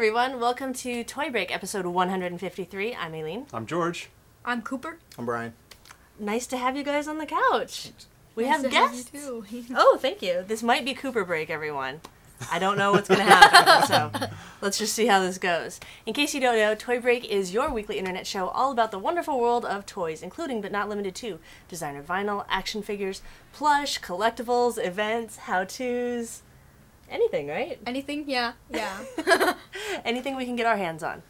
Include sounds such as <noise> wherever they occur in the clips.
everyone. Welcome to Toy Break, episode 153. I'm Ayleen. I'm George. I'm Cooper. I'm Brian. Nice to have you guys on the couch. We Nice have to guests. you too. <laughs> oh, thank you. This might be Cooper Break, everyone. I don't know what's going to happen, <laughs> so let's just see how this goes. In case you don't know, Toy Break is your weekly internet show all about the wonderful world of toys, including but not limited to designer vinyl, action figures, plush, collectibles, events, how to's, anything, right? Anything? Yeah. Yeah. <laughs> Anything we can get our hands on.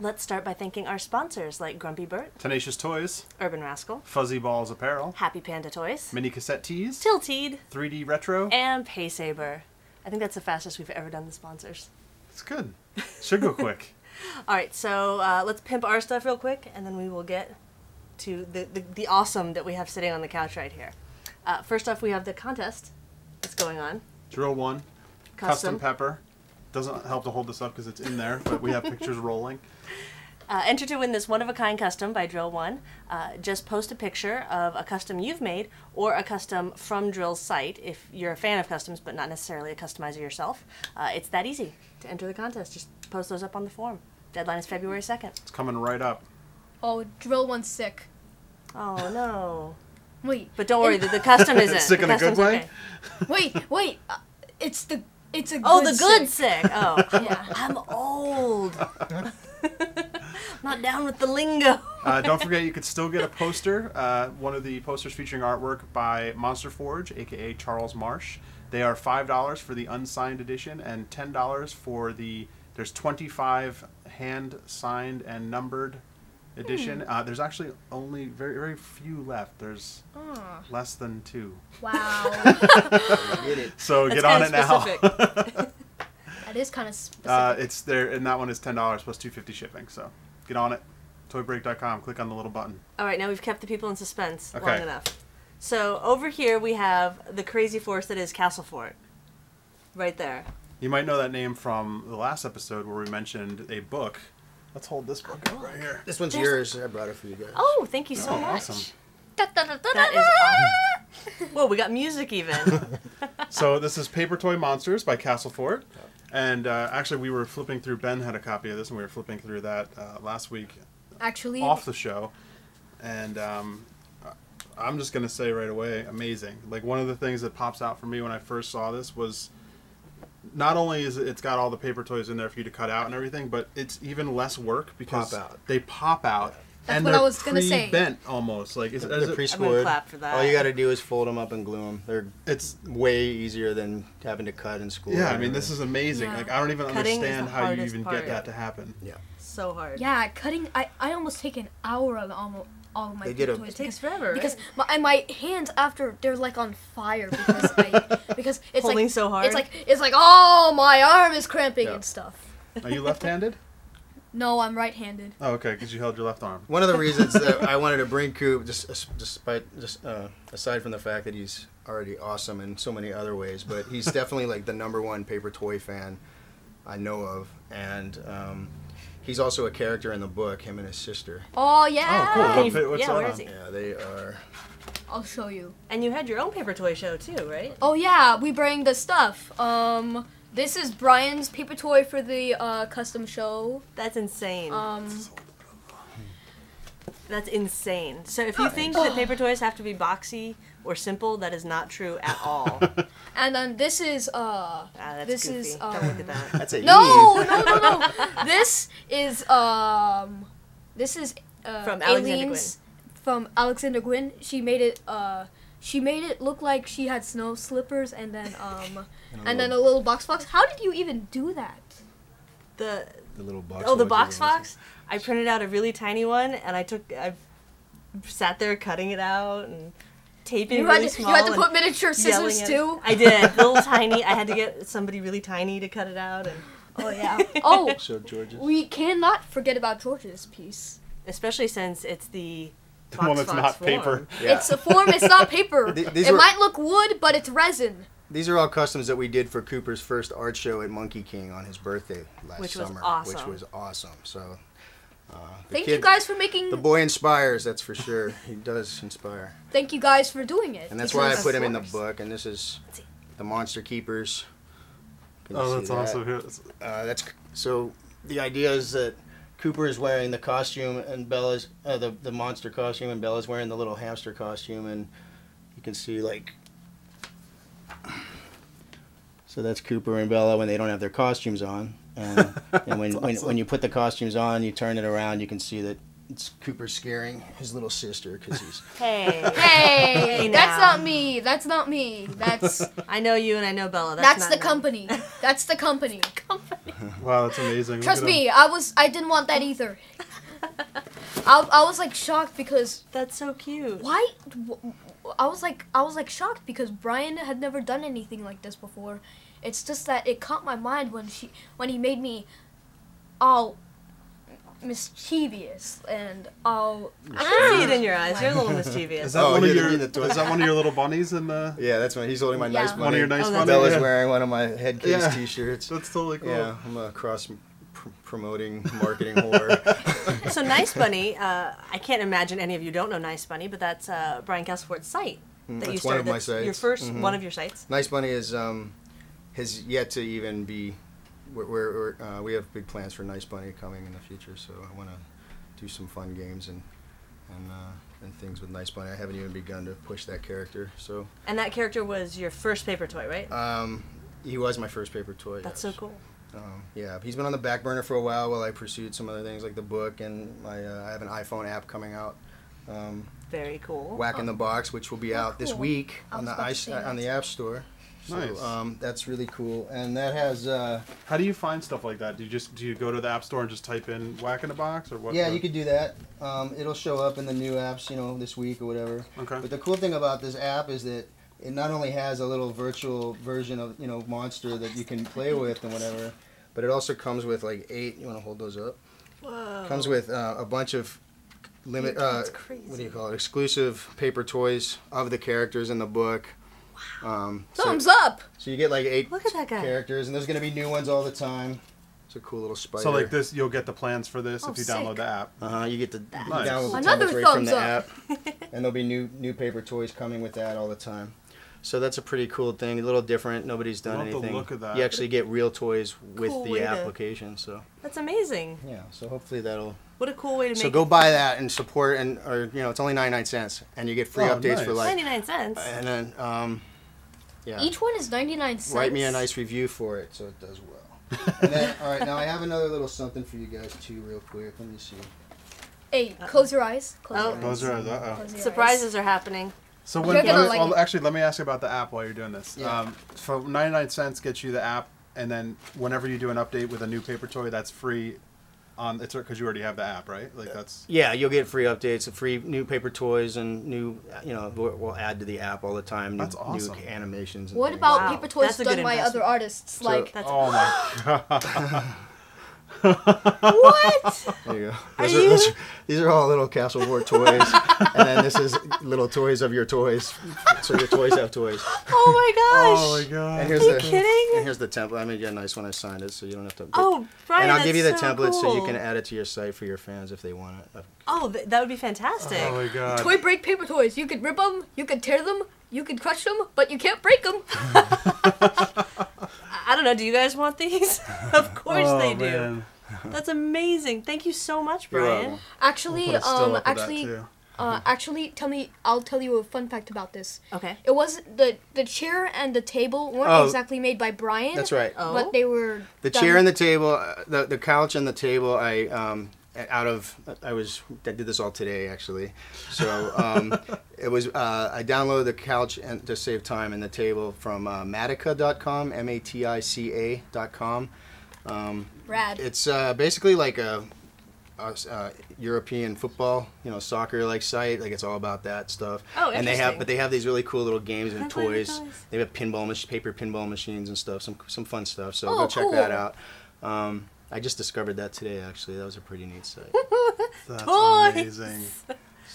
Let's start by thanking our sponsors like Grumpy Bert, Tenacious Toys, Urban Rascal, Fuzzy Balls Apparel, Happy Panda Toys, Mini Cassette Tees, Tilted, 3D Retro. and Paysaber. I think that's the fastest we've ever done the sponsors. It's good. Should go quick. <laughs> <laughs> All right, so uh, let's pimp our stuff real quick, and then we will get to the, the, the awesome that we have sitting on the couch right here. Uh, first off, we have the contest that's going on. Drill one. Custom. Custom pepper. Doesn't help to hold this up because it's in there, but we have pictures <laughs> rolling. Uh, enter to win this one of a kind custom by Drill One. Uh, just post a picture of a custom you've made or a custom from Drill's site if you're a fan of customs but not necessarily a customizer yourself. Uh, it's that easy to enter the contest. Just post those up on the forum. Deadline is February 2nd. It's coming right up. oh, drill one's sick. Oh no. Wait. But don't worry, the, the custom <laughs> isn't. Sick the in a good way? okay. Wait. Wait. Uh, it's the. It's a. Oh, the good sick. sick. Oh, <laughs> Yeah. I'm old. <laughs> not down with the lingo. Uh, don't forget, you could still get a poster. Uh, one of the posters featuring artwork by Monster Forge, aka Charles Marsh. They are five dollars for the unsigned edition and ten dollars for the. There's 25 hand signed and numbered edition. Hmm. Uh, there's actually only very very few left. There's Oh, less than two. wow. <laughs> So That's get on it kinda now. specific. <laughs> that is kind of specific. uh, it's there, and that one is ten dollars plus two fifty shipping. So get on it. Toybreak.com. Click on the little button. All right, now we've kept the people in suspense long enough. So over here we have the crazy force that is Castleforte. Right there. You might know that name from the last episode where we mentioned a book. Let's hold this book up right here. This one's There's- yours. I brought it for you guys. Oh, thank you so Oh, much. awesome. That is awesome. <laughs> Whoa, we got music even. <laughs> So this is Paper Toy Monsters by Castleforte. And uh, actually, we were flipping through. Ben had a copy of this, and we were flipping through that uh, last week Actually. off the show. And um, I'm just gonna say right away, amazing. Like one of the things that pops out for me when I first saw this was not only is it, it's got all the paper toys in there for you to cut out and everything, but it's even less work because Pop out. they pop out. That's and what they're I was gonna say. Bent almost like is, They're is it, pre I'm gonna clap for that. All you got to do is fold them up and glue them. They're it's way easier than having to cut and score. yeah. I mean, this is amazing. Yeah. Like I don't even Cutting understand how you even part. get that to happen. Yeah. so hard. Yeah, cutting. I, I almost take an hour on all, all of my They did a- toys It takes forever. because right? my, and my hands after they're like on fire because I <laughs> because it's Holding like so hard. it's like it's like oh my arm is cramping Yeah. and stuff. Are you left-handed? <laughs> No, I'm right-handed. oh, okay, because you held your left arm. One of the reasons that <laughs> I wanted to bring Coop, just despite just uh, aside from the fact that he's already awesome in so many other ways, but he's definitely like the number one paper toy fan I know of, and um, he's also a character in the book. Him and his sister. Oh yeah. Oh cool. What what's yeah, that where on? is he? Yeah, they are. I'll show you. And you had your own paper toy show too, right? Oh yeah, we bring the stuff. Um, this is Brian's paper toy for the uh, custom show. That's insane. Um, That's insane. So if you think that paper toys have to be boxy or simple, that is not true at <laughs> all. ah, and then this is uh, that's this goofy. is Don't look at um, that. That's a no, no, no, no. this is um, this is uh, From Alexander Ayleen's- From Alexander Gwynn. She made it. Uh, she made it look like she had snow slippers and then um, <laughs> and then a little box fox. How did you even do that? The the little box. oh, the toys box fox. I printed out a really tiny one, and I took I sat there cutting it out and taping You it really had to, you had to put miniature yelling scissors at- too. I did, <laughs> little tiny. I had to get somebody really tiny to cut it out, and Oh yeah. <laughs> Oh, So George's. we cannot forget about George's piece. especially since it's the The box one that's fox not form. paper. <laughs> Yeah. It's a form. It's not paper. Th- these it were- might look wood, but it's resin. These are all customs that we did for Cooper's first art show at Monkey King on his birthday last Which was summer, awesome. which was awesome. So, uh, Thank kid- you guys for making. The boy inspires, that's for sure. He does inspire, Thank you guys for doing it. and that's why I put him in the book. And this is the Monster Keepers. Oh, that's that? awesome. Here, Uh, that's so. the idea is that Cooper is wearing the costume and Bella's uh, the the monster costume and Bella's wearing the little hamster costume and you can see like so that's Cooper and Bella when they don't have their costumes on and, and <laughs> when, when when you put the costumes on you turn it around you can see that it's Cooper scaring his little sister because he's <laughs> <laughs> Hey, Hey, Hey, that's now. not me. That's not me. That's I know you and I know Bella. That's, that's not the me. company. That's the company. company. Wow, that's amazing. Trust me, him. I was I didn't want that either. I, I was like shocked because That's so cute. why I was like I was like shocked because Brian had never done anything like this before. It's just that it caught my mind when she when he made me all mischievous and all I can see it in your eyes. You're a little <laughs> mischievous. Is that Oh, one yeah, of the- your? the toy- is that one of your little bunnies in the? <laughs> yeah that's when he's holding my nice Yeah. bunny. One of your nice Oh, that's bunnies. Bella's yeah. wearing one of my head case Yeah. t-shirts. That's totally cool. Yeah, I'm a cross pr- promoting marketing whore. <laughs> so Nice Bunny, uh, I can't imagine any of you don't know Nice Bunny, but that's uh, Brian Castleforte's site that you Mm, that's started. one of my That's Your sites. 1st Mhm. one of your sites. nice Bunny is um, has yet to even be. We're, we're, uh, we have big plans for Nice Bunny coming in the future, so I want to do some fun games and and uh, and things with Nice Bunny. I haven't even begun to push that character, so And that character was your first paper toy, right? um, he was my first paper toy. That's yes. so cool. Um, yeah, he's been on the back burner for a while while I pursued some other things like the book and my uh, I have an iPhone app coming out. Um, Very cool. Whack in the Box, which will be Oh, out this week on the ice, on the App Store. So, Nice. Um, that's really cool, and that has uh, How do you find stuff like that? Do you just do you go to the app store and just type in "whack in a box" or what? yeah, what- you could do that. Um, it'll show up in the new apps, you know, this week or whatever. Okay. But the cool thing about this app is that it not only has a little virtual version of you know monster that you can play with and whatever, but it also comes with like eight. You want to hold those up? Whoa. Comes with uh, a bunch of limit. Uh, that's crazy. what do you call it? Exclusive paper toys of the characters in the book. Um, so, thumbs up. so you get like eight Look at that guy. characters, and there's gonna be new ones all the time. It's a cool little spider. So like this, you'll get the plans for this Oh, if you download the app. Uh huh. You get to you Nice. download the Another templates right from thumbs the up. app, <laughs> and there'll be new new paper toys coming with that all the time. So that's a pretty cool thing. A little different. Nobody's done Love the anything. look of that. You actually get real toys with Cool the way to- application. So That's amazing. yeah. So hopefully that'll. What a cool way to make. So go it. buy that and support and or you know it's only ninety nine cents and you get free Oh, updates nice. for like 99 cents. and then um yeah Each one is 99 cents. write me a nice review for it so it does well. <laughs> and then all right now I have another little something for you guys too real quick. Let me see. Hey, close your eyes. Close Oh. your eyes. Those are uh Close your eyes. Surprises are happening. So when, You're like well, actually, let me ask you about the app while you're doing this. Yeah. Um, for 99 cents gets you the app, and then whenever you do an update with a new paper toy, that's free. On it's because you already have the app, right? Like that's Yeah, you'll get free updates, free new paper toys, and new you know we'll, we'll add to the app all the time. New, That's awesome. New animations. And What things. about Wow, paper toys that's done by other artists? So- like That's oh my god. <laughs> <laughs> what? There you go. Are Those you- those these are all little Castle War toys, and then this is little toys of your toys. So your toys have toys. Oh my gosh. oh my And here's Are you the kidding? And here's the template. I made you a nice one. I signed it, so you don't have to. Oh, Brian, and I'll give you the so template so you can add it to your site for your fans if they want it. Oh, that would be fantastic. Oh my god. toy break paper toys. You could rip them, you could tear them, you could crush them, but you can't break them. <laughs> I I don't know. Do you guys want these? <laughs> of course oh, they do. Man. That's amazing. Thank you so much, You're Brian. Actually, Put a still um, up of that, actually, uh, actually, tell me. I'll tell you a fun fact about this. Okay. It was the the chair and the table weren't Oh. exactly made by Brian. That's right. Oh. But they were The done- chair and the table, uh, the the couch and the table. I um out of I was I did this all today actually. So um <laughs> it was uh, I downloaded the couch and to save time and the table from uh, Matica.com, M A T I C A dot com. Um, Rad. it's uh, basically like a uh, European football, you know, soccer like site. Like it's all about that stuff. Oh, interesting. And they have, but they have these really cool little games and play toys. They have pinball, mach- paper pinball machines and stuff. Some some fun stuff. So Oh, go check that out. Um, I just discovered that today. Actually, that was a pretty neat site. <laughs> That's Toys. amazing.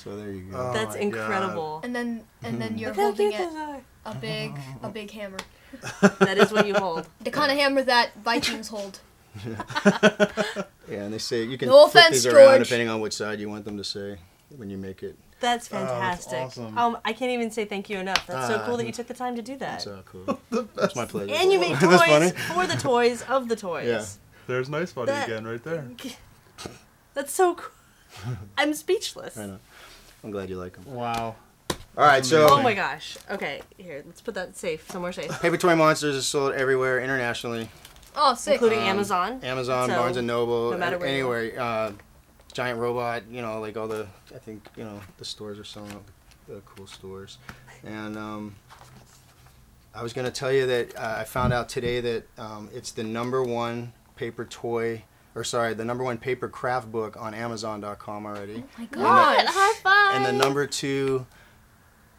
So there you go. Oh That's my incredible. And then and then <laughs> you're Look how holding cute it those are. a big a <laughs> big hammer. That is what you hold. The kind of hammer that Vikings hold. Yeah, and they say you can No flip offense, these around George. depending on which side you want them to say when you make it. That's Oh, that's fantastic. awesome. Um, I can't even say thank you enough. That's so Ah, cool that you took the time to do that. That's uh, cool. That's my pleasure. And you make That's funny. toys for the toys of the toys. Yeah. There's Nice Bunny That- again, right there. That's so cool. I'm speechless. I know. I'm glad you like them. Wow. All right, so Oh my gosh. Okay, here, let's put that safe, somewhere safe. Paper Toy Monsters is sold everywhere internationally. Oh, sick. Including Um, Amazon. Amazon, So, Barnes and Noble, no matter where you anywhere. Uh, Giant Robot, you know, like all the, I think, you know, the stores are selling out, the cool stores. And um, I was going to tell you that uh, I found out today that um, it's the number one paper toy, or sorry, the number one paper craft book on Amazon.com already. Oh my And gosh. the, High five! and the number two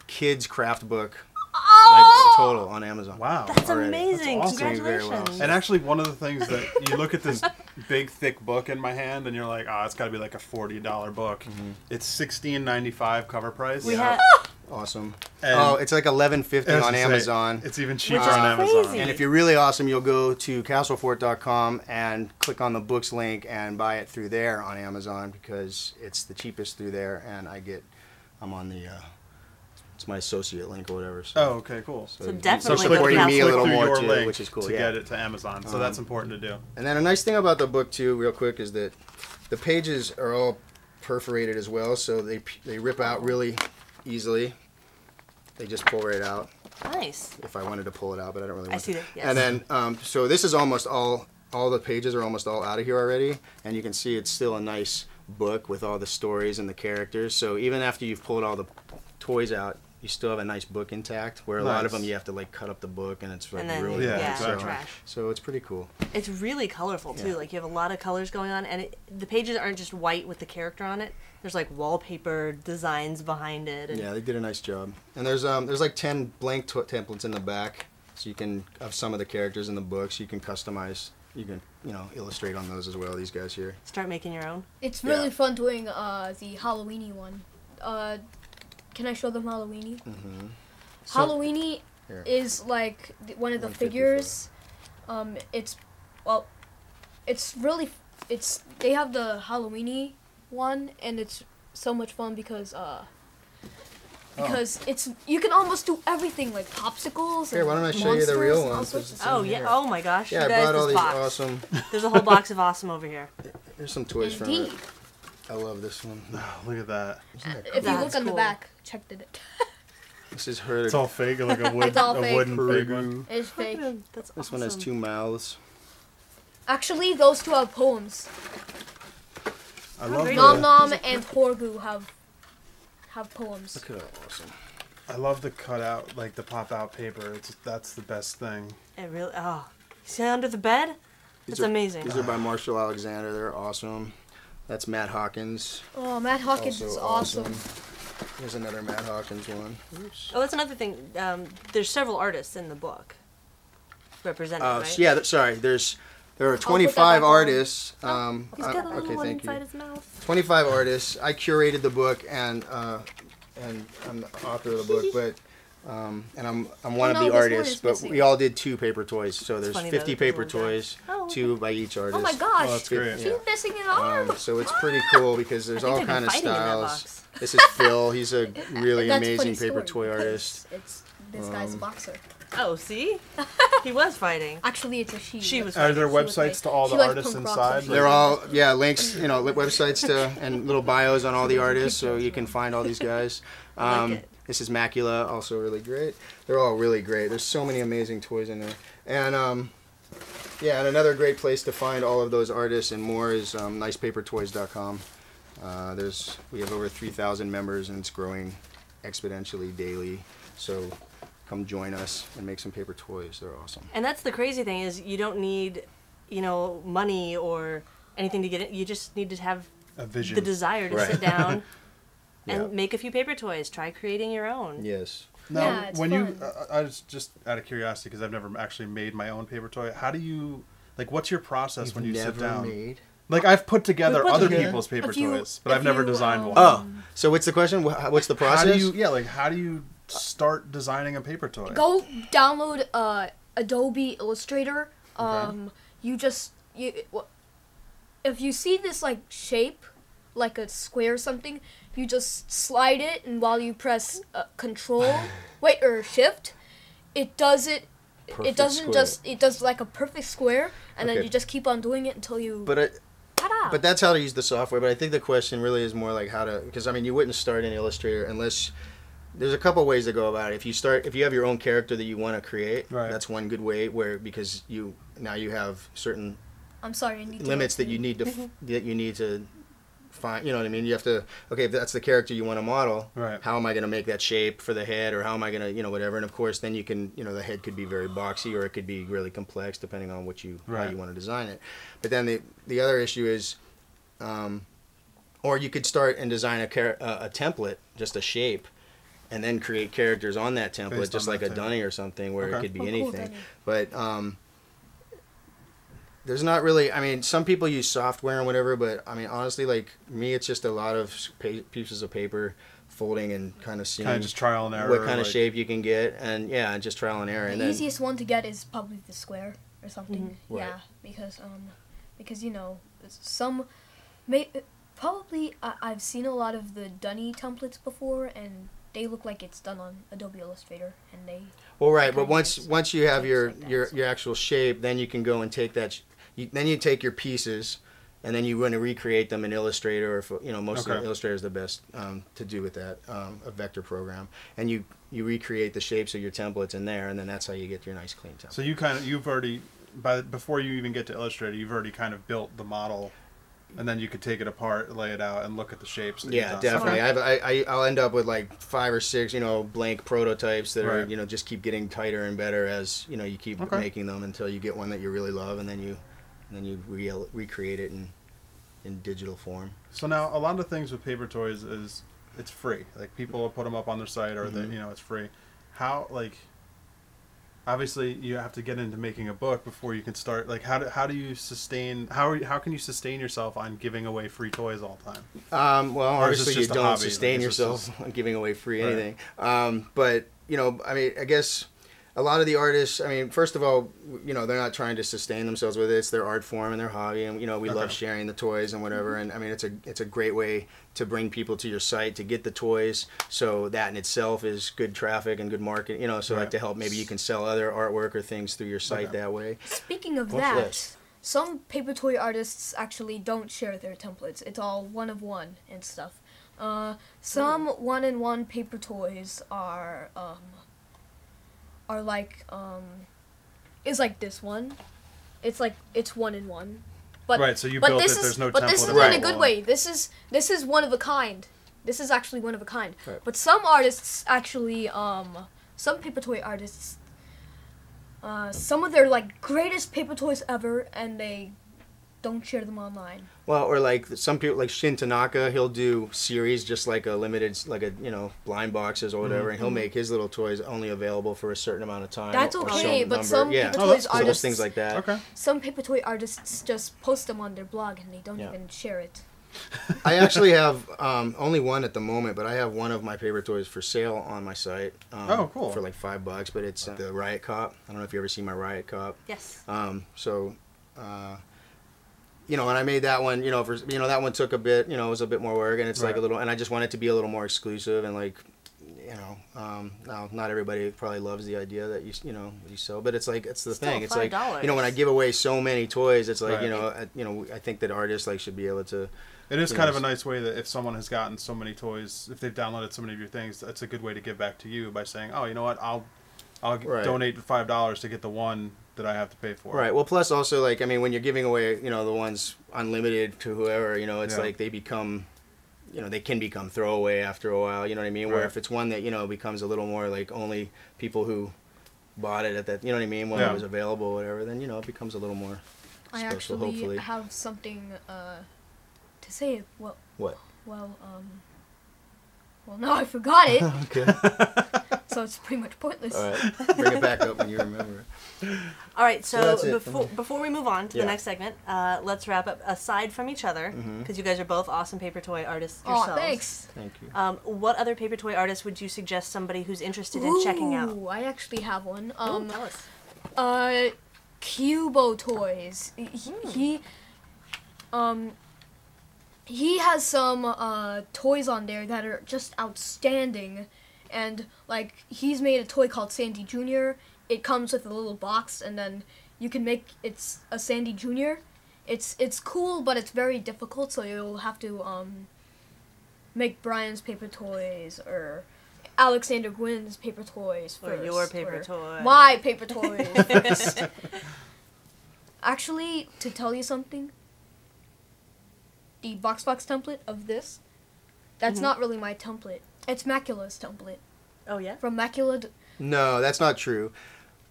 kids craft book, Oh! like total on Amazon. Wow. That's already. amazing. That's awesome. Doing very well. Congratulations. And actually, one of the things that <laughs> you look at this big, thick book in my hand, and you're like, "Oh, it's got to be like a forty dollar book." Mm-hmm. It's sixteen ninety five cover price. we Yeah. had <laughs> Awesome. And- oh, it's like eleven fifty I was on gonna say, Amazon. It's even cheaper Which is on Amazon. crazy. And if you're really awesome, you'll go to castleforte.com and click on the books link and buy it through there on Amazon because it's the cheapest through there, and I get, I'm on the, uh, it's my associate link or whatever. So, Oh, okay, cool. So you- definitely so supporting me a little more too, which is cool. to yeah. get it to Amazon. So Um, that's important to do. And then a nice thing about the book too, real quick, is that the pages are all perforated as well, so they they rip out really easily. They just pull right out. nice. if I wanted to pull it out, but I don't really I want see to. that, yes. And then, um, so this is almost all, all the pages are almost all out of here already, and you can see it's still a nice book with all the stories and the characters. So even after you've pulled all the toys out, you still have a nice book intact. Where a lot of them you have to like cut up the book, and it's like And then, really Yeah, yeah, exactly. trash. So it's pretty cool. It's really colorful too. Yeah. Like you have a lot of colors going on, and it, the pages aren't just white with the character on it. There's like wallpaper designs behind it. And Yeah, they did a nice job. And there's um there's like ten blank to- templates in the back, so you can of some of the characters in the books. You can customize. You can you know illustrate on those as well. These guys here. Start making your own. It's really Yeah. fun doing uh, the Halloweeny one. Uh, can I show them Halloweeny? Mm-hmm. Halloweeny Here. is like th- one of the figures. Um, it's well, it's really it's they have the Halloweeny one, and it's so much fun because uh. Oh. Because it's you can almost do everything like popsicles. Here, and why don't I show you the monsters real and ones? sorts There's of Oh yeah. here. Oh my gosh. Yeah, you I guys, brought all these box. awesome. There's a whole box of awesome over here. <laughs> There's some toys from it. Indeed. I love this one. <laughs> Oh, look at that. Isn't that If cool? you That's look on the back, check the. <laughs> This is her. It's all fake, like a, wood, It's all a fake. wooden fake one. It's fake. That's awesome. This one has two mouths. Actually, those two have poems. I love great. Nom the, Nom and Porgu have have poems. Look at how awesome. I love the cutout, like the pop out paper. It's that's the best thing. It really. Oh, see under the bed? These That's are, amazing. These are by Marshall Alexander. They're awesome. That's Matt Hawkins. Oh, Matt Hawkins also is awesome. Here's another Matt Hawkins one. Oops. Oh, that's another thing. Um, there's several artists in the book represented, Uh, right? yeah, th- sorry. There's there are 25 back on. artists. Um, He's uh, got a little okay, one thank inside you. his mouth. 25 artists. I curated the book and uh, and I'm the author of the book, <laughs> but um, and I'm I'm one Oh, of no, the artists. But we all did two paper toys, so there's funny 50 with paper those little toys, guys. Oh, two by each artist. Oh my gosh, Oh, that's great. she's Yeah. missing an arm. Um, so it's pretty cool because there's all kind of fighting in that styles. This is Phil. He's a <laughs> really amazing funny paper story toy artist. It's this guy's a Um, boxer. Oh, see? <laughs> he was fighting. Actually, it's a she. She was Fighting. Are there websites to all she the artists inside? so They're all yeah links you know websites to and little bios on all the <laughs> artists, so you can find all these guys. I like Um, it. This is Macula, also really great. They're all really great. There's so many amazing toys in there, and um, yeah, and another great place to find all of those artists and more is um, nicepapertoys.com. Uh, there's we have over 3,000 members and it's growing exponentially daily. So come join us and make some paper toys. They're awesome. And that's the crazy thing is you don't need, you know, money or anything to get it. You just need to have A vision. the desire to Right. sit down <laughs> and Yeah. make a few paper toys. Try creating your own. Yes. Now, Yeah, it's when you, fun. uh, I was just out of curiosity because I've never actually made my own paper toy. How do you, like, what's your process when you sit down? made. Like, I've put together put other together- people's paper If you- toys, but I've never you, designed um, one. Oh, so what's the question? What's the process? How do you, yeah, like, how do you start designing a paper toy? Go download uh, Adobe Illustrator. Um, you just you if you see this like shape, like a square or something, you just slide it, and while you press uh, Control, wait or Shift, it does it it doesn't square. just it does like a perfect square, and then you just keep on doing it until you. But I, but that's how to use the software. But I think the question really is more like how to because I mean you wouldn't start in Illustrator unless there's a couple ways to go about it. If you start if you have your own character that you want to create, Right. that's one good way where because you now you have certain I'm sorry, I need limits go <laughs> that you need to that you need to find. You know what I mean? You have to okay if that's the character you want to model. Right. How am I going to make that shape for the head, or how am I going to you know whatever? And of course, then you can you know the head could be very boxy, or it could be really complex depending on what you how you want to design it. But then the the other issue is. Um, or you could start and design a, char- uh, a template, just a shape, and then create characters on that template, Based just on like a template. dunny or something, where Okay. it could be Oh, anything. dunny. But um, there's not really. I mean, some people use software and whatever, but I mean, honestly, like me, it's just a lot of pa- pieces of paper folding and kind of seeing Kind of just trial and error. what kind of shape you can get, and yeah, just trial and error. The And then, easiest one to get is probably the square or something. Mhm. Right. Yeah, because um, because you know some may probably I, I've seen a lot of the Dunny templates before, and they look like it's done on Adobe Illustrator, and they well, right, but once once you have your like that, your so. your actual shape, then you can go and take that. Sh- You, then you take your pieces. And then you want to recreate them in Illustrator, or you know, most Okay. of Illustrator is the best um, to do with that, um, a vector program. And you you recreate the shapes of your templates in there, and then that's how you get your nice clean template. So you kind of you've already by before you even get to Illustrator, you've already kind of built the model, and then you could take it apart, lay it out, and look at the shapes. That you've Yeah, done. definitely. I, have, I, I I'll end up with like five or six, you know, blank prototypes that are, you know, just keep getting tighter and better as you know you keep Okay. making them until you get one that you really love, and then you, and then you re- recreate it in, in digital form. So now a lot of things with paper toys is it's free. Like people will put them up on their site, or Mhm. you know it's free. How like obviously you have to get into making a book before you can start. Like how do how do you sustain how are you, how can you sustain yourself on giving away free toys all the time? Um, well, Or obviously you don't hobby? sustain Like, yourself <laughs> on giving away free Right. anything. Um, but you know, I mean, I guess a lot of the artists. I mean, first of all, you know, they're not trying to sustain themselves with it. It's their art form and their hobby, and you know, we love sharing the toys and whatever. And I mean, it's a it's a great way to bring people to your site to get the toys. So that in itself is good traffic and good market. You know, so like to help maybe you can sell other artwork or things through your site Okay. that way. Speaking of What's that, this? some paper toy artists actually don't share their templates. It's all one of one and stuff. Uh, some one in one paper toys are um, are like um, is like this one. It's like it's one in one. But right. So you but built this it. is There's no but this is Right. in a good way. This is this is one of a kind. This is actually one of a kind. Right. But some artists actually um some paper toy artists uh, some of their like greatest paper toys ever and they don't share them online. Well, or like some people, like Shin Tanaka, he'll do series just like a limited, like a you know blind boxes or whatever, and he'll make his little toys only available for a certain amount of time. That's okay, some but number. some yeah, paper Oh, toys that's cool. artists things like that. Okay. some paper toy artists just post them on their blog and they don't Yeah. even share it. <laughs> I actually <laughs> have um, only one at the moment, but I have one of my paper toys for sale on my site. Um, Oh, cool. For like five bucks, but it's uh, the Riot Cop. I don't know if you ever seen my Riot Cop. Yes. Um, so, uh, you know, and I made that one. You know, for you know that one took a bit. You know, it was a bit more work, and it's like a little. And I just wanted it to be a little more exclusive and like, you know, um, now not everybody probably loves the idea that you you know you sell, but it's like it's the Still thing. It's like $5. you know when I give away so many toys, it's like Right. you know I, you know I think that artists like should be able to. It is kind know, of a nice way that if someone has gotten so many toys, if they've downloaded so many of your things, that's a good way to give back to you by saying, "Oh, you know what? I'll, I'll Right. donate five dollars to get the one that I have to pay for." Right. Well, plus also like I mean, when you're giving away, you know, the ones unlimited to whoever, you know, it's Yeah. like they become, you know, they can become throwaway after a while. You know what I mean? Where if it's one that you know becomes a little more like only people who bought it at that, you know what I mean, when Yeah. it was available, or whatever, then you know it becomes a little more I special. actually hopefully. have something uh, to say. Well, What? well, um, well, now I forgot it, <laughs> okay. <laughs> so it's pretty much pointless. All right. Bring it back up when you remember. it. <laughs> All right, So so, before before we move on to Yeah. the next segment, uh, let's wrap up. Aside from each other, because Mhm. you guys are both awesome paper toy artists Aw, yourselves. thanks. Thank you. Um, what other paper toy artists would you suggest somebody who's interested in checking out? Ooh, I actually have one. Um, Um, tell us. uh, Cubo Toys. He, he, um, he has some uh toys on there that are just outstanding, and like he's made a toy called Sandy Junior. it comes with a little box, and then you can make it's a Sandy Junior. It's it's cool, but it's very difficult. So you'll have to um, make Brian's paper toys or Alexander Gwynn's paper toys Or first. your paper or toy. My paper toys <laughs> first. Actually, to tell you something, the box box template of this, that's Mhm. not really my template. It's Macula's template Oh yeah. from Macula. D- No, that's not true.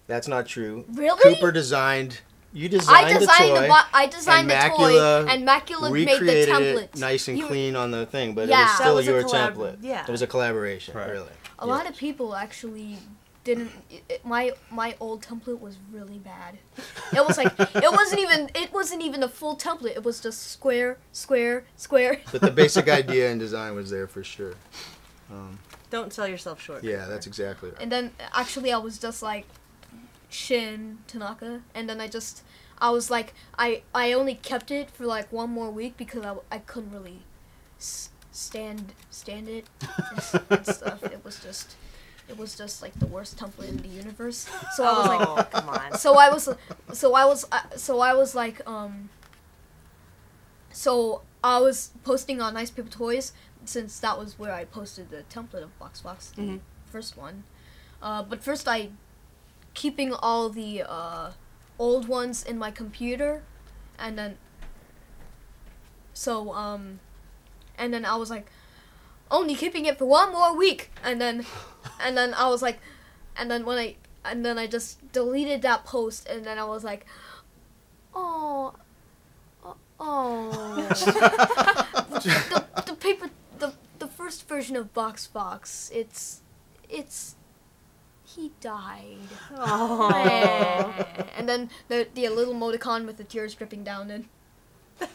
That's not true. Really? Cooper designed. You designed, I designed the the, toy. bo- I designed and the toy, Macula and Macula made the recreated template. it nice and You- clean on the thing, but it Yeah. was That still was a your collab- template. yeah. It was a collaboration, Right. really. A lot of people actually didn't. It, it- my my old template was really bad. It was like <laughs> it wasn't even it wasn't even a full template. It was just square, square, square. But the basic idea and design was there for sure. Um, Don't sell yourself short. yeah, that's exactly right. And then actually I was just like Shin Tanaka, and then I just I was like I I only kept it for like one more week because I, I couldn't really s- stand stand it and, and stuff. It was just it was just like the worst template in the universe. So I was like oh, come on. so I was so I was uh, so I was like um so I was posting on Nice Paper Toys since that was where I posted the template of Box Box, the Mhm. first one. Uh, but first I keeping all the uh, old ones in my computer, and then so um and then I was like only keeping it for one more week, and then <laughs> and then I was like and then when I and then I just deleted that post, and then I was like, oh, oh, oh. <laughs> the, the paper, the the first version of Box Box, it's, it's, he died. Oh. <laughs> and then the the little emoticon with the tears dripping down, and <laughs>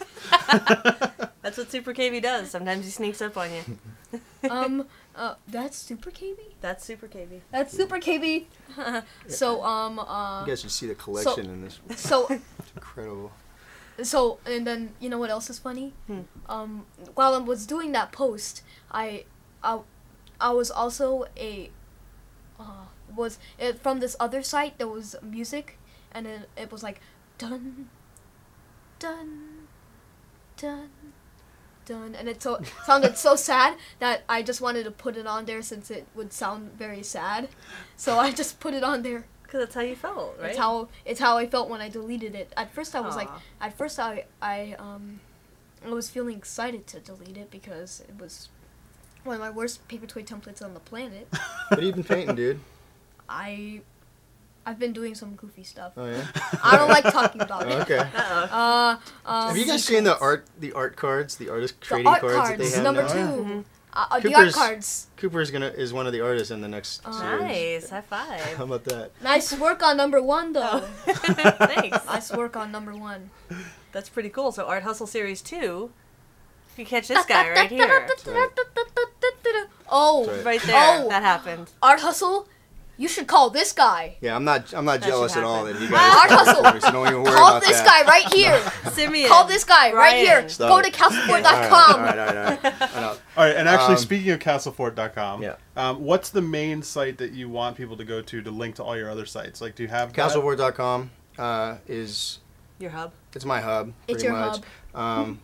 That's what Super KB does. Sometimes he sneaks up on you. <laughs> um, uh, that's Super KB. That's Super KB. That's Super KB. so um uh You guys should see the collection in this. It's so incredible. So and then you know what else is funny? Hmm. Um, while I was doing that post, I, I, I was also a, uh, was it from this other site there was music, and then it was like dun, dun, dun, dun, and it so <laughs> sounded so sad that I just wanted to put it on there since it would sound very sad, so I just put it on there. Because that's how you felt, right? It's how it's how I felt when I deleted it. At first, I was like, at first I I um, I was feeling excited to delete it because it was one of my worst paper toy templates on the planet. <laughs> What have you been painting, dude? I I've been doing some goofy stuff. Oh yeah. I don't like talking about it. Okay. <laughs> Uh-oh. Uh, um, Have you guys seen the art, the art cards, the artist the art cards, cards, that they have number now? two. Mhm. Uh, uh, the art Cooper's- cards. Cooper is gonna is one of the artists in the next Oh. series. Nice. High <laughs> five. How about that? Nice work on number one, though. <laughs> Thanks. nice work on number one. That's pretty cool. So Art Hustle Series 2, you catch this guy right <laughs> here. Oh, That's Right there. Oh. That happened. Art Hustle, you should call this guy. Yeah, I'm not. I'm not That jealous at all that you guys. Art Hustle. so don't even worry Call about this that. guy right here. Simeon. Call this guy right here. Stop Go it. to All, right, all, right, all, right, I know. All right, and actually, Um, speaking of Castleforte.com, Yeah. um, what's the main site that you want people to go to to link to all your other sites? Like, do you have? Castleforte.com uh, is Your hub. it's my hub. It's pretty your much. Um,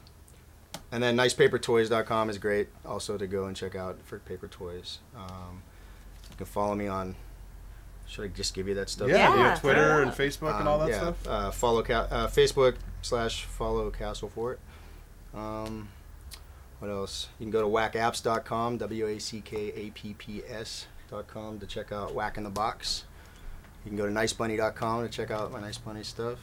and then nicepapertoys.com is great also to go and check out for paper toys. Um, you can follow me on. Should I just give you that stuff? Yeah, Yeah, you have throw it Twitter and. Facebook and all Um, that yeah, stuff. Uh, follow ca- uh, Facebook slash follow Castleforte. Um, what else? You can go to whackapps.com, W A C K A P P S.com to check out Whack in the Box. You can go to nicebunny.com to check out my Nice Bunny stuff.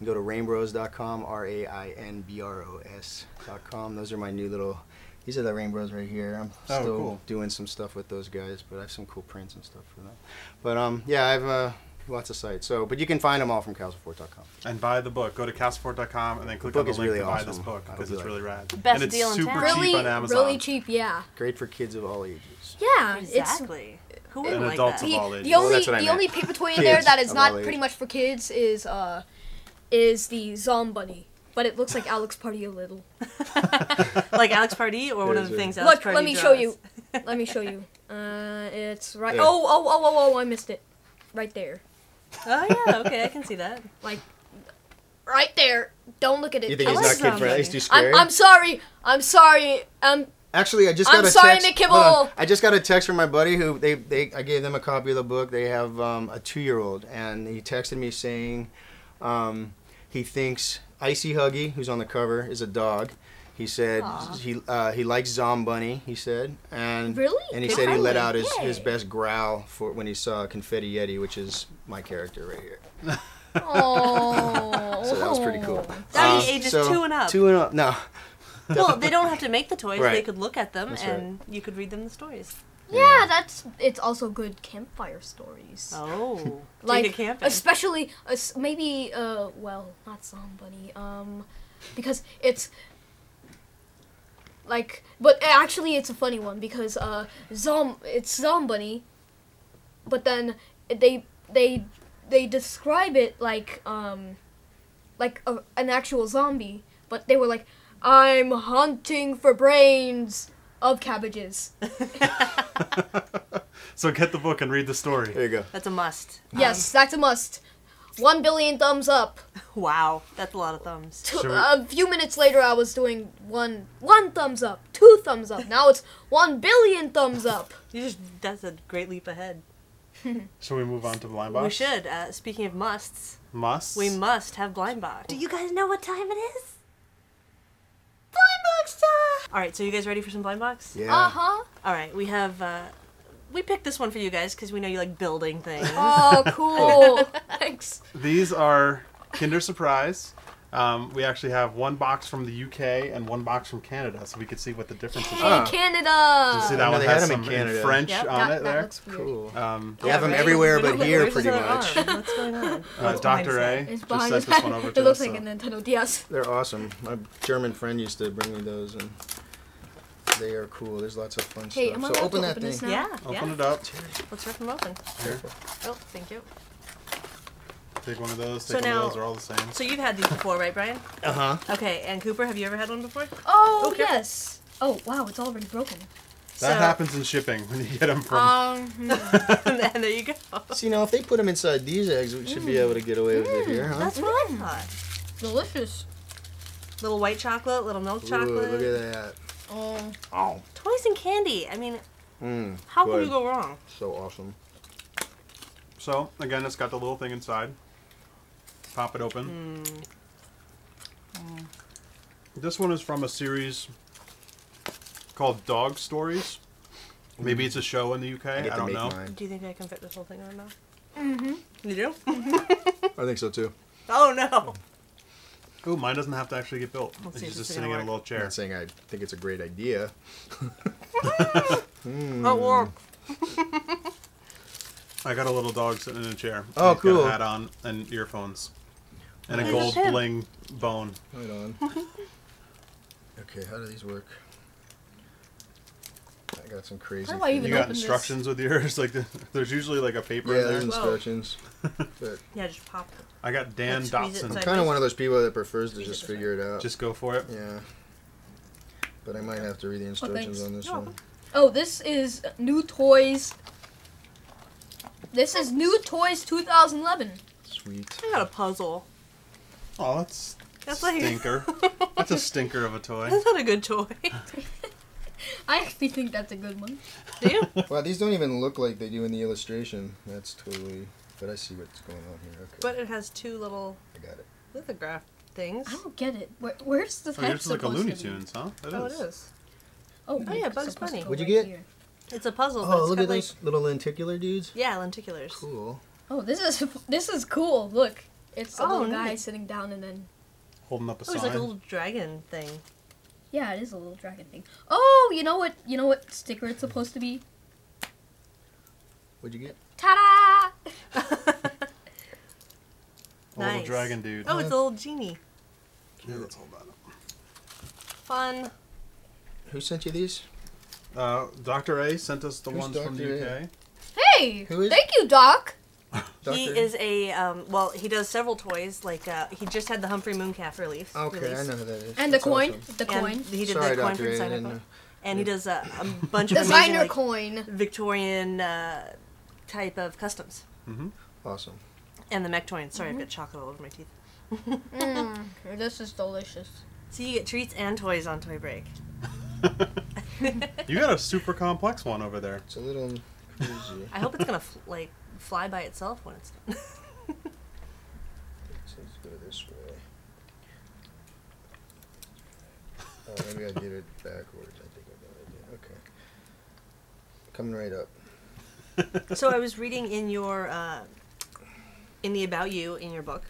You can go to rainbros.com, R A I N B R O S.com. Those are my new little. These are the rainbows right here. I'm Oh, still cool. doing some stuff with those guys, but I have some cool prints and stuff for them. But um, yeah, I have uh, lots of sites. So, but you can find them all from castleforte.com. And buy the book. Go to Castleforte.com and then click book on the link really to buy awesome. this book because it's like really rad. Best and it's deal in super town. cheap Really, on Amazon. really cheap. Yeah, Great for kids of all ages. yeah. Exactly. Who wouldn't like adults that? of It's all the, ages. the Well, only that's what I the only paper toy in there that is not pretty ages. much for kids is uh is the Zombunny, but it looks like Alex Pardee a little. <laughs> like Alex Pardee or one of the things Alex Look, Pardee let me show you. <laughs> Let me show you. Uh, it's right. Yeah. Oh, oh, oh, oh, oh! I missed it. Right there. Oh yeah, okay, I can see that. <laughs> Like, right there. Don't look at it. You think I he's like not kid friendly? He's too scary. I'm, I'm sorry. I'm sorry. Um, Actually, I just I'm got a sorry, text. Nick hold on. Kibble. I just got a text from my buddy who they, they I gave them a copy of the book. They have um, a two year old, and he texted me saying um, he thinks Icy Huggy, who's on the cover, is a dog. He said Aw. he uh, he likes Zombunny. He said, and Really? and he Good said he let out his, his best growl for when he saw Confetti Yeti, which is my character right here. oh. <laughs> So that was pretty cool. <laughs> That Um, ages so, two and up. Two and up. No. <laughs> well, they don't have to make the toys; they could look at them That's right. and you could read them the stories. Yeah, that's. It's also good campfire stories. Oh, like take it camping. especially uh, maybe uh well not zombunny um because it's like but actually it's a funny one because uh zom it's zombunny but then they they they describe it like um like a, an actual zombie but they were like i'm hunting for brains of cabbages <laughs> So get the book and read the story. There you go. That's a must. Um, yes that's a must one billion thumbs up <laughs> Wow, that's a lot of thumbs. Two, Should we- a few minutes later, I was doing one one thumbs up, two thumbs up. Now it's one billion thumbs up. <laughs> You just that's a great leap ahead. <laughs> Should we move on to blind box? We should. Uh, speaking of musts, Must. we must have blind box. Do you guys know what time it is? Blind box time. All right, so you guys ready for some blind box? Yeah. Uh huh. All right, we have. Uh, we picked this one for you guys because we know you like building things. Oh, <laughs> cool. Thanks. These are Kinder Surprise. Um, we actually have one box from the UK and one box from Canada, so we could see what the difference is. Hey, Ah. Canada. So see that one they has had 'em in some in French Yep, on that, it that there. looks. Cool. Um, They have 'em right? everywhere but here, his pretty much. <laughs> What's going on? uh, Dr. A It's just behind sent his this head. one over <laughs> It looks us. like so- a Nintendo DS. They're awesome. My German friend used to bring me those, and they are cool. There's lots of fun Hey, stuff. am so allowed open that open thing. now? Yeah, Open yeah. it up. Let's rip them open. Careful. Oh, thank you. Take one of those. So one now- of those. They're all the same. So you've had these before, right, Brian? Uh huh. Okay, and Cooper, have you ever had one before? Oh, Oh, yes. Oh, wow, it's already broken. That So- happens in shipping when you get them from. Um, <laughs> <laughs> and there you go. See now, if they put them inside these eggs, we should be able to get away with it here, huh? That's what I thought. delicious. Little white chocolate, little milk Ooh, chocolate. look at that. Oh, Oh. Toys and candy. I mean, Mmm. how can you go wrong? So awesome. So again, it's got the little thing inside. Pop it open. Hmm. This one is from a series called Dog Stories. Maybe it's a show in the UK. I I, don't know. mine. Do you think I can fit this whole thing in my mouth? mm-hmm. You do? I think so too. <laughs> oh no! Ooh, mine doesn't have to actually get built. Let's it's just this sitting in a little I'm chair. not saying I think it's a great idea. <laughs> Oh, war. I got a little dog sitting in a chair. Oh, He's got cool. a hat on and earphones, and a gold bling bone. Right on. <laughs> okay, how do these work? I got some crazy. How do I even You got open this? instructions with yours. <laughs> Like the, there's usually like a paper Yeah, in there's instructions. but Yeah, just pop it. I got Dan Like squeeze it Dotson. inside. kind of one of those people that prefers to Squeeze it just figure it out. Just go for it. yeah. But I might have to read the oh, instructions thanks. on this You're one. Oh, this is new toys. This is new toys 2011. Sweet. I got a puzzle. Oh, that's That's like stinker. <laughs> that's a stinker of a toy. that's not a good toy. <laughs> <laughs> I actually think that's a good one. Do you? <laughs> Wow, these don't even look like they do in the illustration. That's totally. But I see what's going on here. Okay. But it has two little I got it. lithograph things. I don't get it. Where, where's the Oh, head yours is like a Looney? Tunes, huh? It Oh, it is. Oh, Oh, yeah, Bugs Bunny. What'd you get? here. It's a puzzle. Oh, look got at like, those little lenticular dudes. Yeah, lenticulars. Cool. Oh, this is <laughs> this is cool. Look, it's a Oh, little guy neat. sitting down and then Holding up a Oh, it's like a little dragon thing. Yeah, it is a little dragon thing. Oh, you know what? You know what sticker it's supposed to be? What'd you get? Ta-da! A <laughs> little dragon dude. Oh, it's a little genie. Yeah, let's hold that up. Fun. Who sent you these? Uh, Dr. A sent us the Who's ones from the Dr. A? UK. Hey, Who is- thank you, Doc. He is a um, well. He does several toys. Like uh, he just had the Humphrey Mooncalf release. Okay, release. I know who that is. And the coin, awesome. the And coin, he did Sorry, the coin Dr. for the A, I sign didn't up. know. And he does a, a <laughs> bunch of amazing, designer like, coin. Victorian uh, type of customs. Mm-hmm. Awesome. And the Mechtoid. Sorry, I've got chocolate all over my teeth. Mm, this is delicious. So you get treats and toys on Toy Break. <laughs> you got a super complex one over there. It's a little <laughs> crazy. I hope it's gonna f- like fly by itself when it's done. So let's go this way. Oh, maybe I did it backwards. I think I did. Okay. Coming right up. so I was reading in your uh, in the about you in your book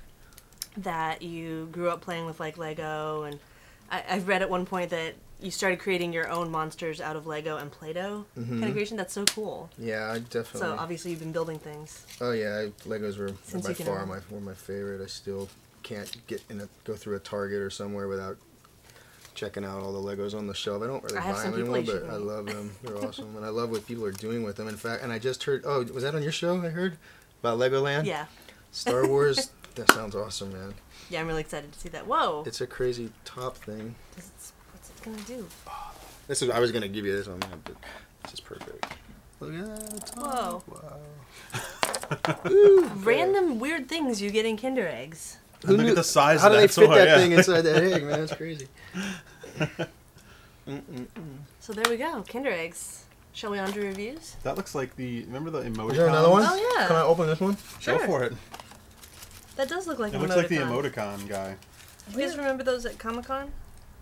that you grew up playing with like Lego, and I, I've read at one point that you started creating your own monsters out of Lego and Play-Doh kind of creation. That's so cool. Yeah, I definitely. So obviously you've been building things. Oh yeah, I, Legos were Since by far my were my favorite. I still can't get in a go through a Target or somewhere without checking out all the Legos on the shelf. I don't really I buy them anymore, but I love them. <laughs> They're awesome, and I love what people are doing with them. In fact, and I just heard. Oh, was that on your show? I heard about Legoland. Yeah, Star <laughs> Wars. that sounds awesome, man. yeah, I'm really excited to see that. Whoa, It's a crazy top thing. It's- gonna do? This is. I was gonna give you this one, but this is perfect. Look at that Whoa. top. Wow. <laughs> <laughs> Random weird things you get in Kinder eggs. Who look at the size How of do they fit toy, that yeah. thing inside that egg, man? That's <laughs> crazy. Mm-mm-mm. So there we go, Kinder eggs. Shall we on to reviews? That looks like the. Remember the emoticon? Is there another one? Oh, yeah. Can I open this one? Sure. Go for it. That does look like It an looks like the emoticon. emoticon guy. You guys remember those at Comic Con?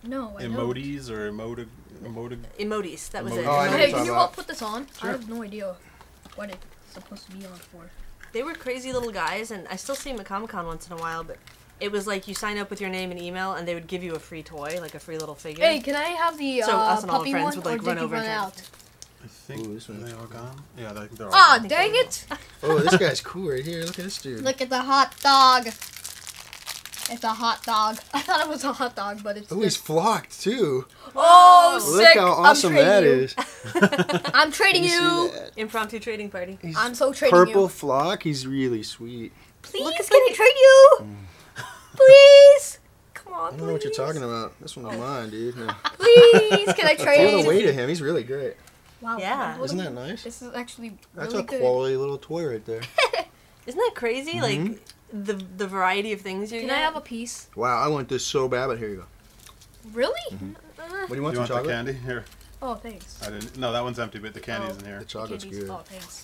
No, I don't. Emoties or emotic. Emotic. Emotis. That was it. Emoji. Oh, I know Hey, what can you're you talking help about. put this on? Sure. I have no idea what it's supposed to be on for. They were crazy little guys, and I still see them at Comic Con once in a while. But it was like you sign up with your name and email, and they would give you a free toy, like a free little figure. Hey, can I have the So uh, us and all the puppy friends one, would, like, or run you over and run try to- out? I think. Ooh, this are one they is- all gone? Yeah, I think they're all Ah, gone. dang it! Oh, this guy's cool right here. Look at this dude. Look at the hot dog. It's a hot dog. <laughs> I thought it was a hot dog, but it's. Oh, he's flocked too. Oh, Look sick! how I'm awesome trading that you. is. <laughs> I'm trading You you. Impromptu trading party. He's I'm so trading purple you. flock. He's really sweet. Please, Look, can I trade you? <laughs> Please, come on, I don't know what you're talking about. This one's mine, dude. No. Please, can I Feel trade? the weight of him. He's really great. Wow. Yeah. what Isn't that nice? This is actually Really That's a good. quality little toy right there. Isn't that crazy? Mhm. Like the the variety of things you Can get. I have a piece? Wow, I want this so bad, but here you go. Really? Mm-hmm. Uh, What do you want? You want? want some the chocolate? candy? Here. oh, thanks. I didn't. No, that one's empty, but the candy's Oh. in here. The chocolate's Candies. good. Oh, thanks.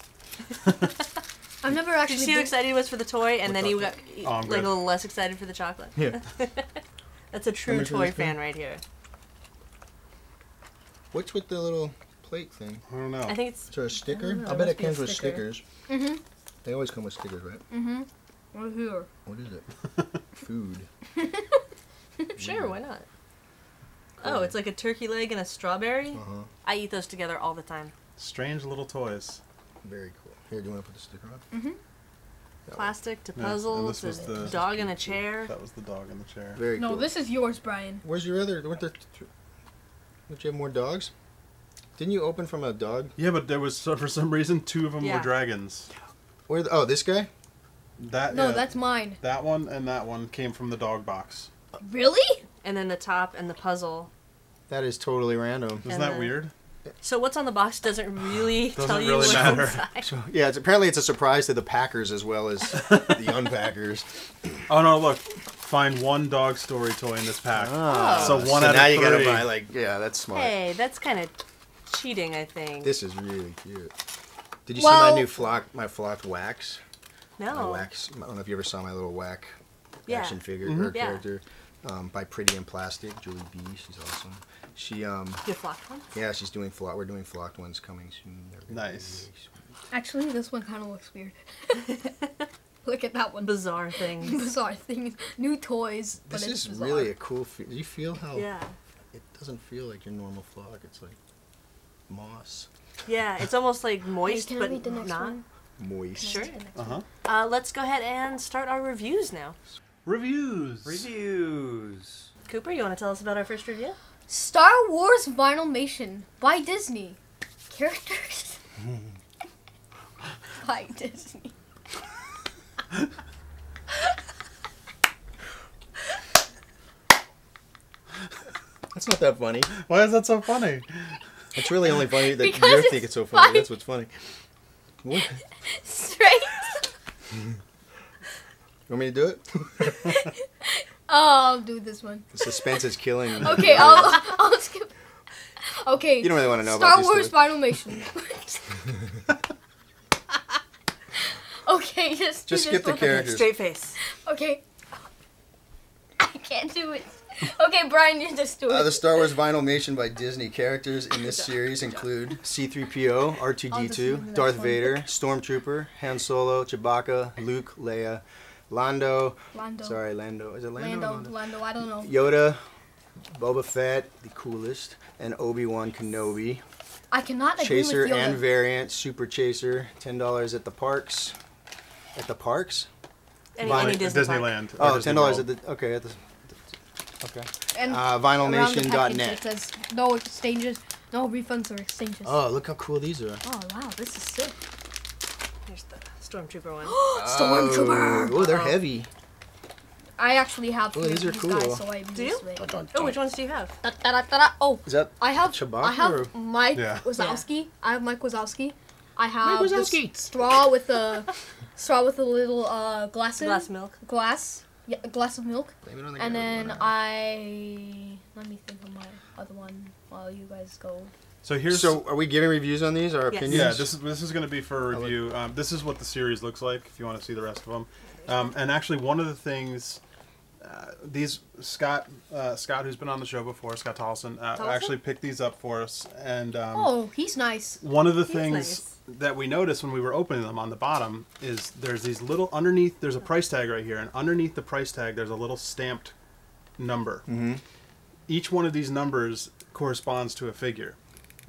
<laughs> I've never actually. Did actually. you see how excited he was for the toy, and then he got Oh, like good. a little less excited for the chocolate? Yeah. <laughs> That's a true toy fan thing? right here. What's with the little plate thing? I don't know. I think it's Is there a sticker? know, I bet it be a comes with sticker. stickers. Mhm. They always come with stickers, right? Mhm. Right here. What is it? <laughs> Food. <laughs> sure. Why not? Oh, it's like a turkey leg and a strawberry. Uh huh. I eat those together all the time. Strange little toys. Very cool. Here, do you want to put the sticker on? Mm-hmm. That one. Plastic to Yeah, puzzle this to was the- dog in a chair. That was the dog in the chair. Very No, cool. this is yours, Brian. Where's your other? Weren't there? th- Don't you have more dogs? Didn't you open from a dog? Yeah, but there was for some reason two of them Yeah. were dragons. Where? The, oh, this guy. That No, yeah, that's mine. that one and that one came from the dog box. Really? And then the top and the puzzle. That is totally random. Isn't And that the- weird? So what's on the box doesn't really Doesn't tell you really what's matter. inside. <laughs> So yeah, it's apparently it's a surprise to the Packers as well as the <laughs> unpackers. Oh no! Look, find one dog story toy in this pack. Oh. So one so out now of you gotta buy like yeah, that's smart. Hey, that's kind of cheating, I think. This is really cute. Did you see my new flock? My flocked wax. My no. wax. I don't know if you ever saw my little whack Yeah. action figure Mhm. or Yeah. character. Um, by Pretty in Plastic, Julie B. She's awesome. She um You flocked one? yeah, she's doing flock. We're doing flocked ones coming soon. They're Nice. really sweet. Actually, this one kind of looks weird. <laughs> Look at that one. Bizarre things. <laughs> Bizarre things. New toys. But This it's is bizarre. really a cool. Fe- Do you feel how yeah. it doesn't feel like your normal flock? It's like moss, Yeah, it's almost like Hey, moist, can I but read the next not. one? Moist. Sure. Can I read the next Uh huh. Let's go ahead and start our reviews now. Reviews. Reviews. Cooper, you want to tell us about our first review? Star Wars Vinylmation by Disney. Characters <laughs> by Disney. That's not that funny. Why is that so funny? <laughs> It's really only funny that Because you it's think it's so funny. funny. That's what's funny. What? <laughs> Straight. <laughs> You want me to do it? Oh, <laughs> I'll do this one. The suspense is killing me. Okay, I'll I'll skip. Okay. You don't really want to know Star about these Wars stories. Vinylmation. okay, just do Just this skip the one. characters. Straight face. Okay. I can't do it. <laughs> Okay, Brian, you just do it. Uh, the Star Wars Vinylmation by Disney characters in this <laughs> series include <laughs> C-3PO, I'll just remember R2-D2, Darth one. Vader, Stormtrooper, Han Solo, Chewbacca, Luke, Leia, Lando. Lando. Sorry, Lando. Is it Lando? or Lando, Lando, I don't know. Yoda, Boba Fett, the coolest, and Obi-Wan Kenobi. I cannot agree Chaser with Yoda. and variant, Super Chaser, ten dollars at the parks. At the parks? Any, Vine- any Disney. Disneyland. or Oh, Disney ten dollars at the okay at the. Okay. and Uh, around the package vinylmation.net. it says no exchanges, no refunds or exchanges. Oh, look how cool these are. Oh, wow, this is sick. Here's the Stormtrooper one. <gasps> Stormtrooper. Oh, they're Uh-oh. heavy. I actually have Oh, three these of are these cool. guys, so I Do use you? it. Oh, which ones do you have? Da, da, da, da, da. Oh, Is that I have Chewbacca I have Mike Yeah. Wazowski. I have Mike Wazowski. I have Mike this Wazowski. straw with a <laughs> straw with a little uh glass in Glass milk. glass. Yeah, a glass of milk. Blame it on the And then with I let me think of my other one while you guys go. So eye. here's So, are we giving reviews on these? Our Yes. opinions? Yeah, this is this is going to be for I like- review. Um, this is what the series looks like. If you want to see the rest of them, um, and actually one of the things. Uh, these Scott uh, Scott, who's been on the show before, Scott Tolson, uh, actually picked these up for us. And um, Oh, he's nice. one of the He's things nice. That we noticed when we were opening them on the bottom is there's these little underneath. There's a price tag right here, and underneath the price tag, there's a little stamped number. Mhm. Each one of these numbers corresponds to a figure.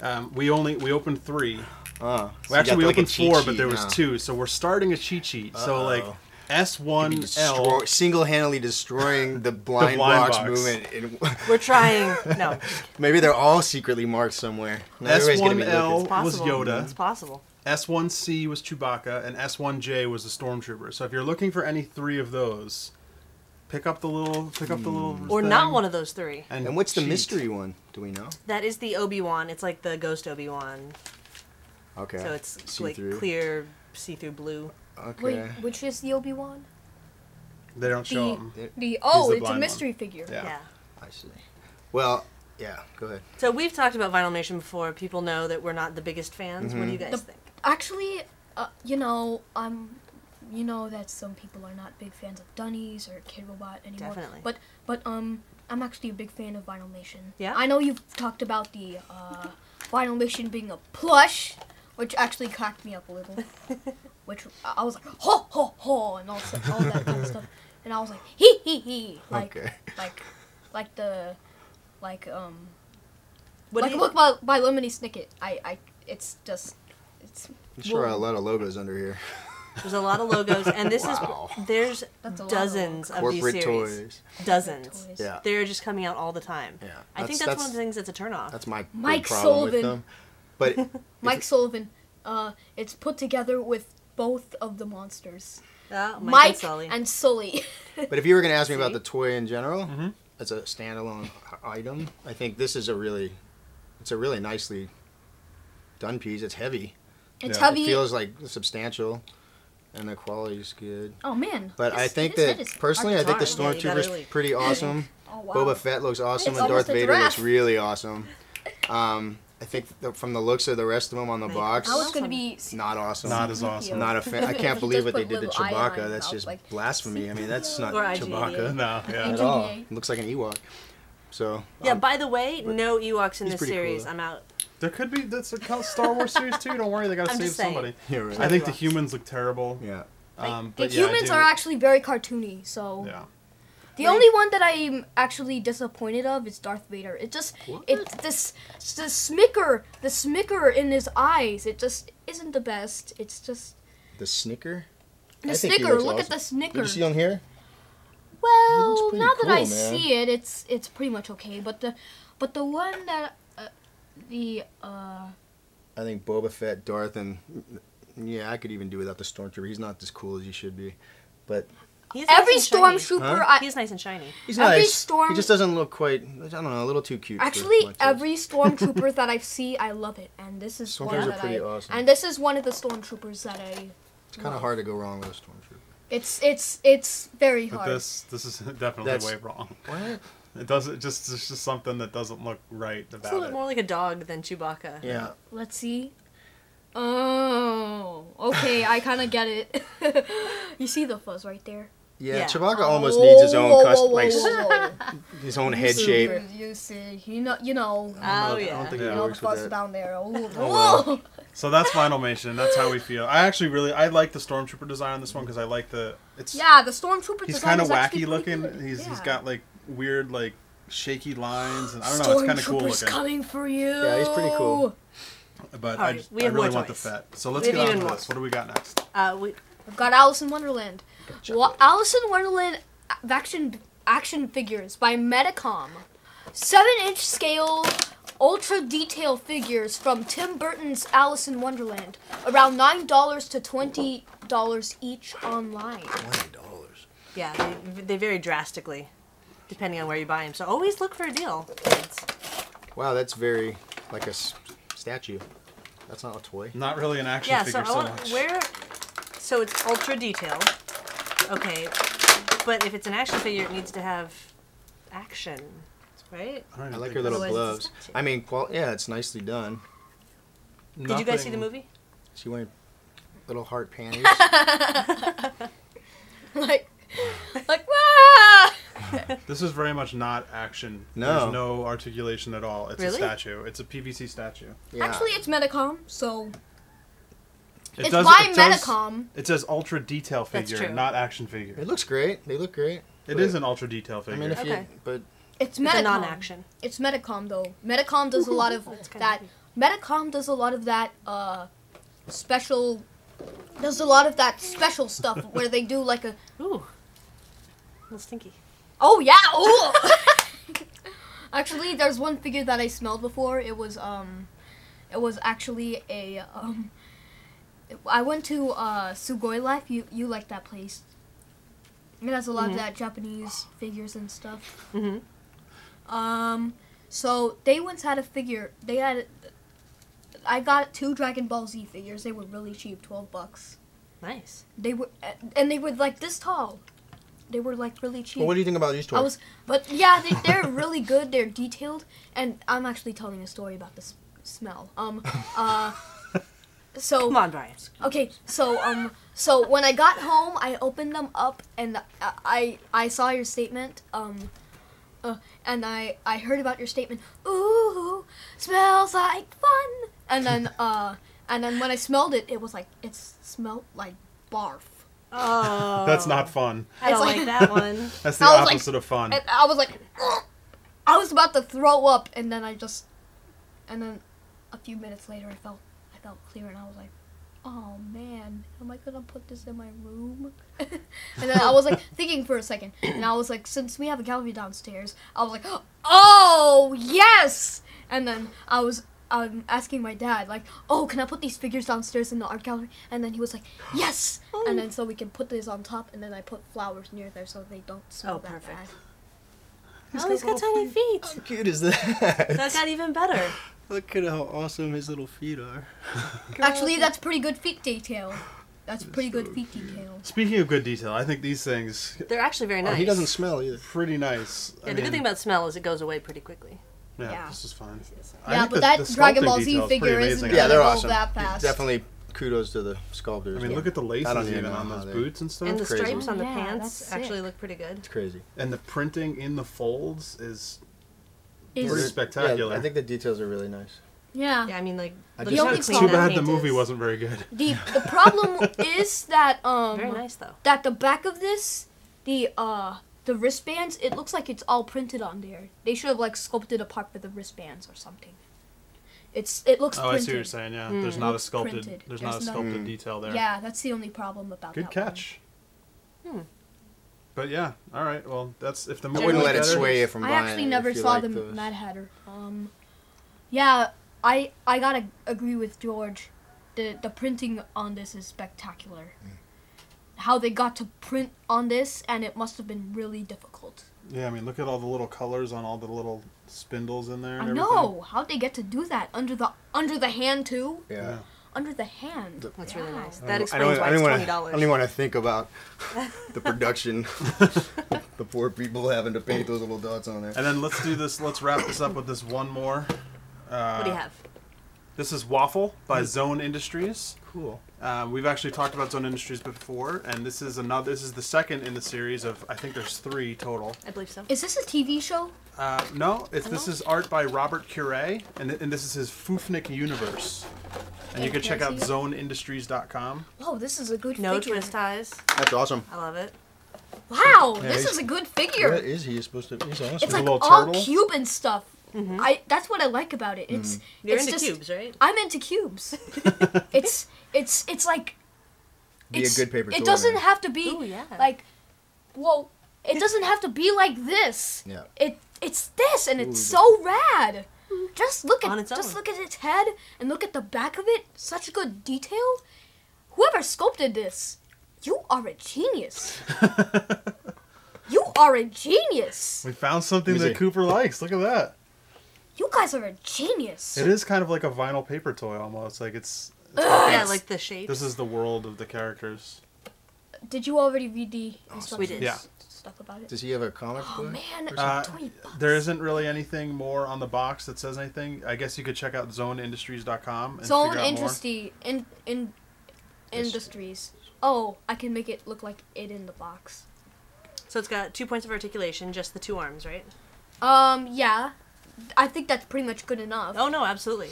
Um, we only we opened three. Oh, so Well, actually, we like opened four, but there was now. two, so we're starting a cheat sheet. So like Uh-oh. S one You'd be destroy- L. single-handedly destroying the <laughs> blind, blind box, box. movement. In, <laughs> We're trying. <laughs> No, maybe they're all secretly marked somewhere. Now S everybody's gonna one be L looking. it's possible. was Yoda. It's possible. S one C was Chewbacca, and S one J was the Stormtrooper. So if you're looking for any three of those, pick up the little pick up the little. Hmm. Or thing not one of those three. And what's the cheat. mystery one? Do we know? That is the Obi Wan. It's like the Ghost Obi Wan. Okay. So it's See-through. like clear, see-through blue. Okay. Wait, which is the Obi Wan? They don't show The- them. The oh, the it's a blind one. mystery figure. Yeah. Yeah. I see. Well, yeah. Go ahead. So we've talked about Vinylmation before. People know that we're not the biggest fans. What do Mm-hmm. you guys The- think? Actually, uh, you know, um, you know that some people are not big fans of Dunnies or Kid Robot anymore. Definitely. But but um, I'm actually a big fan of Vinylmation. Yeah? I know you've talked about the uh, Vinylmation being a plush, which actually cracked me up a little. <laughs> which I was like ho ho ho and all, that- all that kind of stuff, and I was like hee hee hee like Okay. like like the like um What like do a book by by Lemony Snicket. I I it's just it's I'm sure Well- a lot of logos under here. there's a lot of logos, and this Wow. is there's <laughs> That's a lot of dozens of, these series. toys. Dozens. toys. Yeah. They're just coming out all the time. Yeah. I think that's, one of the things that's a turnoff. That's my big Mike problem with Sullivan. them. But <laughs> Mike Sullivan. Uh, it's put together with both of the monsters, Ah, Mike, Mike, and Sully. and Sully. <laughs> but if you were going to ask me about the toy in general, Mhm. as a standalone item, I think this is a really, it's a really nicely done piece. It's heavy. It's Yeah. heavy. It feels like substantial, and the quality's good. oh man. But I think that personally, I think the hard. Yeah, Stormtrooper's really- pretty awesome. <clears throat> Oh wow. Boba Fett looks awesome, It's and Darth Vader looks really awesome. Um, I think th- from the looks of the rest of them on the Right. box, I was gonna be. not awesome. Not as awesome. Not a fan. I <laughs> can't believe what they did to little Chewbacca. That's just like- blasphemy. I mean, that's not Or Chewbacca No, yeah. at all. It looks like an Ewok. So yeah. um, by the way, no Ewoks in this series. cool. I'm out. There could be that's a Star Wars series too. Don't worry, they gotta I'm save somebody. you're right. I think the humans look terrible. yeah. Like, Um, the yeah, humans are actually very cartoony, so Yeah. The Like- only one that I'm actually disappointed of is Darth Vader. It just What? it this the smicker the smicker in his eyes. It just isn't the best. It's just The Snicker. the I snicker. Look awesome. at the snicker. Did you see on here? Well, now that I man. see it, it's it's pretty much okay. But the but the one that uh, the uh I think Boba Fett, Darth, and yeah, I could even do without the Stormtrooper. He's not as cool as he should be, but He's every nice and stormtrooper Huh? I He's nice and shiny. he's Every nice. storm- He just doesn't look quite. I don't know, a little too cute. Actually, my taste. every <laughs> stormtrooper that I see, I love it, and this is one Stormtroopers are that pretty I awesome. and this is one of the stormtroopers that I. It's kind of hard to go wrong with a Stormtrooper. It's it's it's very hard. But this this is <laughs> definitely That's- way wrong. What? It doesn't just it's just something that doesn't look right It's a about little bit it. more like a dog than Chewbacca. Yeah. Let's see. Oh, okay. I kind of get it. <laughs> you see the fuzz right there. Yeah, Yeah. Chewbacca almost needs his own Whoa, custom, whoa, like whoa, whoa, whoa. <laughs> his own You head see, shape. You see, you know, you know, Oh I don't yeah. think you it know the works with that. down there. Oh, <laughs> well. So that's final, Filmation. That's how we feel. I actually really I like the stormtrooper design on this one because I like the it's Yeah, the stormtrooper he's design kind of wacky looking. good. He's he's Yeah. got like weird like shaky lines and I don't know. It's kind of cool Stormtrooper's looking. coming for you. Yeah, he's pretty cool. But All I, right, we I have really more want the toys. Fett. So let's We get have on even to more. this. What do we got next? Uh, we, I've got Alice in Wonderland. Well, Alice in Wonderland action action figures by Medicom. Seven inch scale, ultra detail figures from Tim Burton's Alice in Wonderland. Around nine dollars to twenty dollars each online. Twenty dollars. yeah, they, they vary drastically depending on where you buy them. So always look for a deal, kids. Wow, that's very like a s- statue. That's not a toy. Not really an action Yeah, so figure I so want much. where. So it's ultra detailed. Okay, but if it's an action figure, it needs to have action, right? I, don't I like think her little Otherwise it's gloves. I mean, qual- yeah, it's nicely done. Did you guys see the nothing- movie? She wearing little heart panties. <laughs> <laughs> like, like, ah! <laughs> This is very much not action. No. There's no articulation at all. It's Really? a statue. It's a PVC statue. Yeah. Actually, it's Medicom, so It it's does- by it does- It says ultra detail figure, not action figure. it looks great. They look great. It is an ultra detail figure. I mean, if Okay. you, but It's It's a non-action. It's Medicom though. Medicom does a lot of <laughs> that. Medicom does a lot of that uh, special. Does a lot of that special stuff <laughs> where they do like a. Ooh, a little stinky. Oh yeah. Ooh. <laughs> actually, there's one figure that I smelled before. It was um, it was actually a um. I went to uh, Sugoi Life. You you like that place? It has a lot Mhm. of that Japanese figures and stuff. Mm-hmm. Um, so they once had a figure. They had. I got two Dragon Ball Z figures. They were really cheap, twelve bucks. Nice. They were, and they were like this tall. They were like really cheap. well, what do you think about these toys? I was, but yeah, they, they're <laughs> really good. They're detailed, and I'm actually telling a story about the s- smell. Um, uh, so Come on, Brian. Okay, so um, so when I got home, I opened them up and I I, I saw your statement. Um, uh, and I I heard about your statement. Ooh, smells like fun. And then <laughs> uh, and then when I smelled it, it was like it smelled like barf. Oh, <laughs> That's not fun. I don't like like- that <laughs> one. That's the I was like- opposite of fun. And I was like, "Ugh." I was about to throw up, and then I just, and then a few minutes later, I felt I felt clear, and I was like, oh man, am I gonna put this in my room? <laughs> and then I was like <laughs> thinking for a second, and I was like, since we have a gallery downstairs, I was like, oh yes, and then I was. Um, asking my dad like, oh, can I put these figures downstairs in the art gallery? And then he was like, yes. And then so we can put this on top, and then I put flowers near there so they don't smell Oh, that perfect. bad. Oh, he's got tiny feet. How cute is that? That got even better. <laughs> Look at how awesome his little feet are. <laughs> Actually, that's pretty good feet detail. That's pretty good feet detail. Speaking of good detail, I think these things They're actually very nice. Oh, he doesn't smell either. pretty nice. Yeah, I the good thing about smell is it goes away pretty quickly. yeah, Yeah. this is fine. Yeah, but the- that the Dragon Ball Z detail is figure isn't amazing. Yeah, they're awesome. that fast. Definitely kudos to the sculptors. I mean, Yeah. look at the laces even even know on those boots and stuff. And the crazy. stripes on the Yeah, pants actually look pretty good. it's crazy. and the printing in the folds is Is- pretty spectacular. Yeah, I think the details are really nice. yeah. Yeah, I mean, like, I look just- how only clean Too bad the movie is. wasn't very good. The the problem <laughs> is that um Very nice, though. that the back of this, the uh the wristbands, it looks like it's all printed on there. They should have like sculpted a part for the wristbands or something. It's it looks Oh, I see what you're saying. Yeah, Mm. there's not a sculpted. printed. There's not a There's no- sculpted Mm. detail there. Yeah, that's the only problem about Good that one. catch. Hmm. But yeah, all right. Well, that's if the I movie wouldn't was let it better- sway you from I buying actually it never if you saw like the those. Mad Hatter. Um, yeah, I I gotta agree with George. The the printing on this is spectacular. Mm. How they got to print on this, and it must have been really difficult. Yeah, I mean, look at all the little colors on all the little spindles in there. And I everything. know how'd they get to do that under the under the hand too. Yeah. Under the hand. That's really nice. I That don't- explains I why don't, it's I don't twenty wanna, I dollars. don't even want to think about <laughs> the production. <laughs> the poor people having to paint those little dots on there. And then let's do this. Let's wrap this up with this one more. Uh, What do you have? This is Waffle by Xone Industries. Cool. Um, we've actually talked about Xone Industries before, and this is another. This is the second in the series of. I think there's three total. I believe so. Is this a TV show? Uh, no, it's this is art by Robert Cure, and, th- and this is his Fufnik universe. And you can check out it? xoneindustries.com. Whoa, this is a good No figure. twist ties. That's awesome. I love it. Wow, Yeah, this he's- is a good figure. What is he supposed to? He's awesome. It's a like little all turtle? Cuban stuff. I that's what I like about it. It's Mm-hmm. You're it's into just, cubes, right? I'm into cubes. <laughs> it's it's it's like Be a it's, good paper It toy, doesn't man. have to be Ooh, yeah. like well, it doesn't have to be like this. Yeah. It it's this and it's Ooh. so rad. Just look at its just own. look at its head and look at the back of it. Such good detail. Whoever sculpted this, you are a genius. <laughs> you are a genius. We found something Let that. Cooper likes. Look at that. You guys are a genius. It is kind of like a vinyl paper toy almost. Like it's. Yeah, like the shape. This is the world of the characters. Did you already read the instructions? we did. Yeah. Stuff about it. Does he have a comic Oh book? man, Uh, there isn't really anything more on the box that says anything. I guess you could check out xoneindustries.com and Zone figure out more. Industry in in industries. Oh, I can make it look like it in the box. So it's got two points of articulation, just the two arms, right? Um, yeah, I think that's pretty much good enough Oh no, absolutely.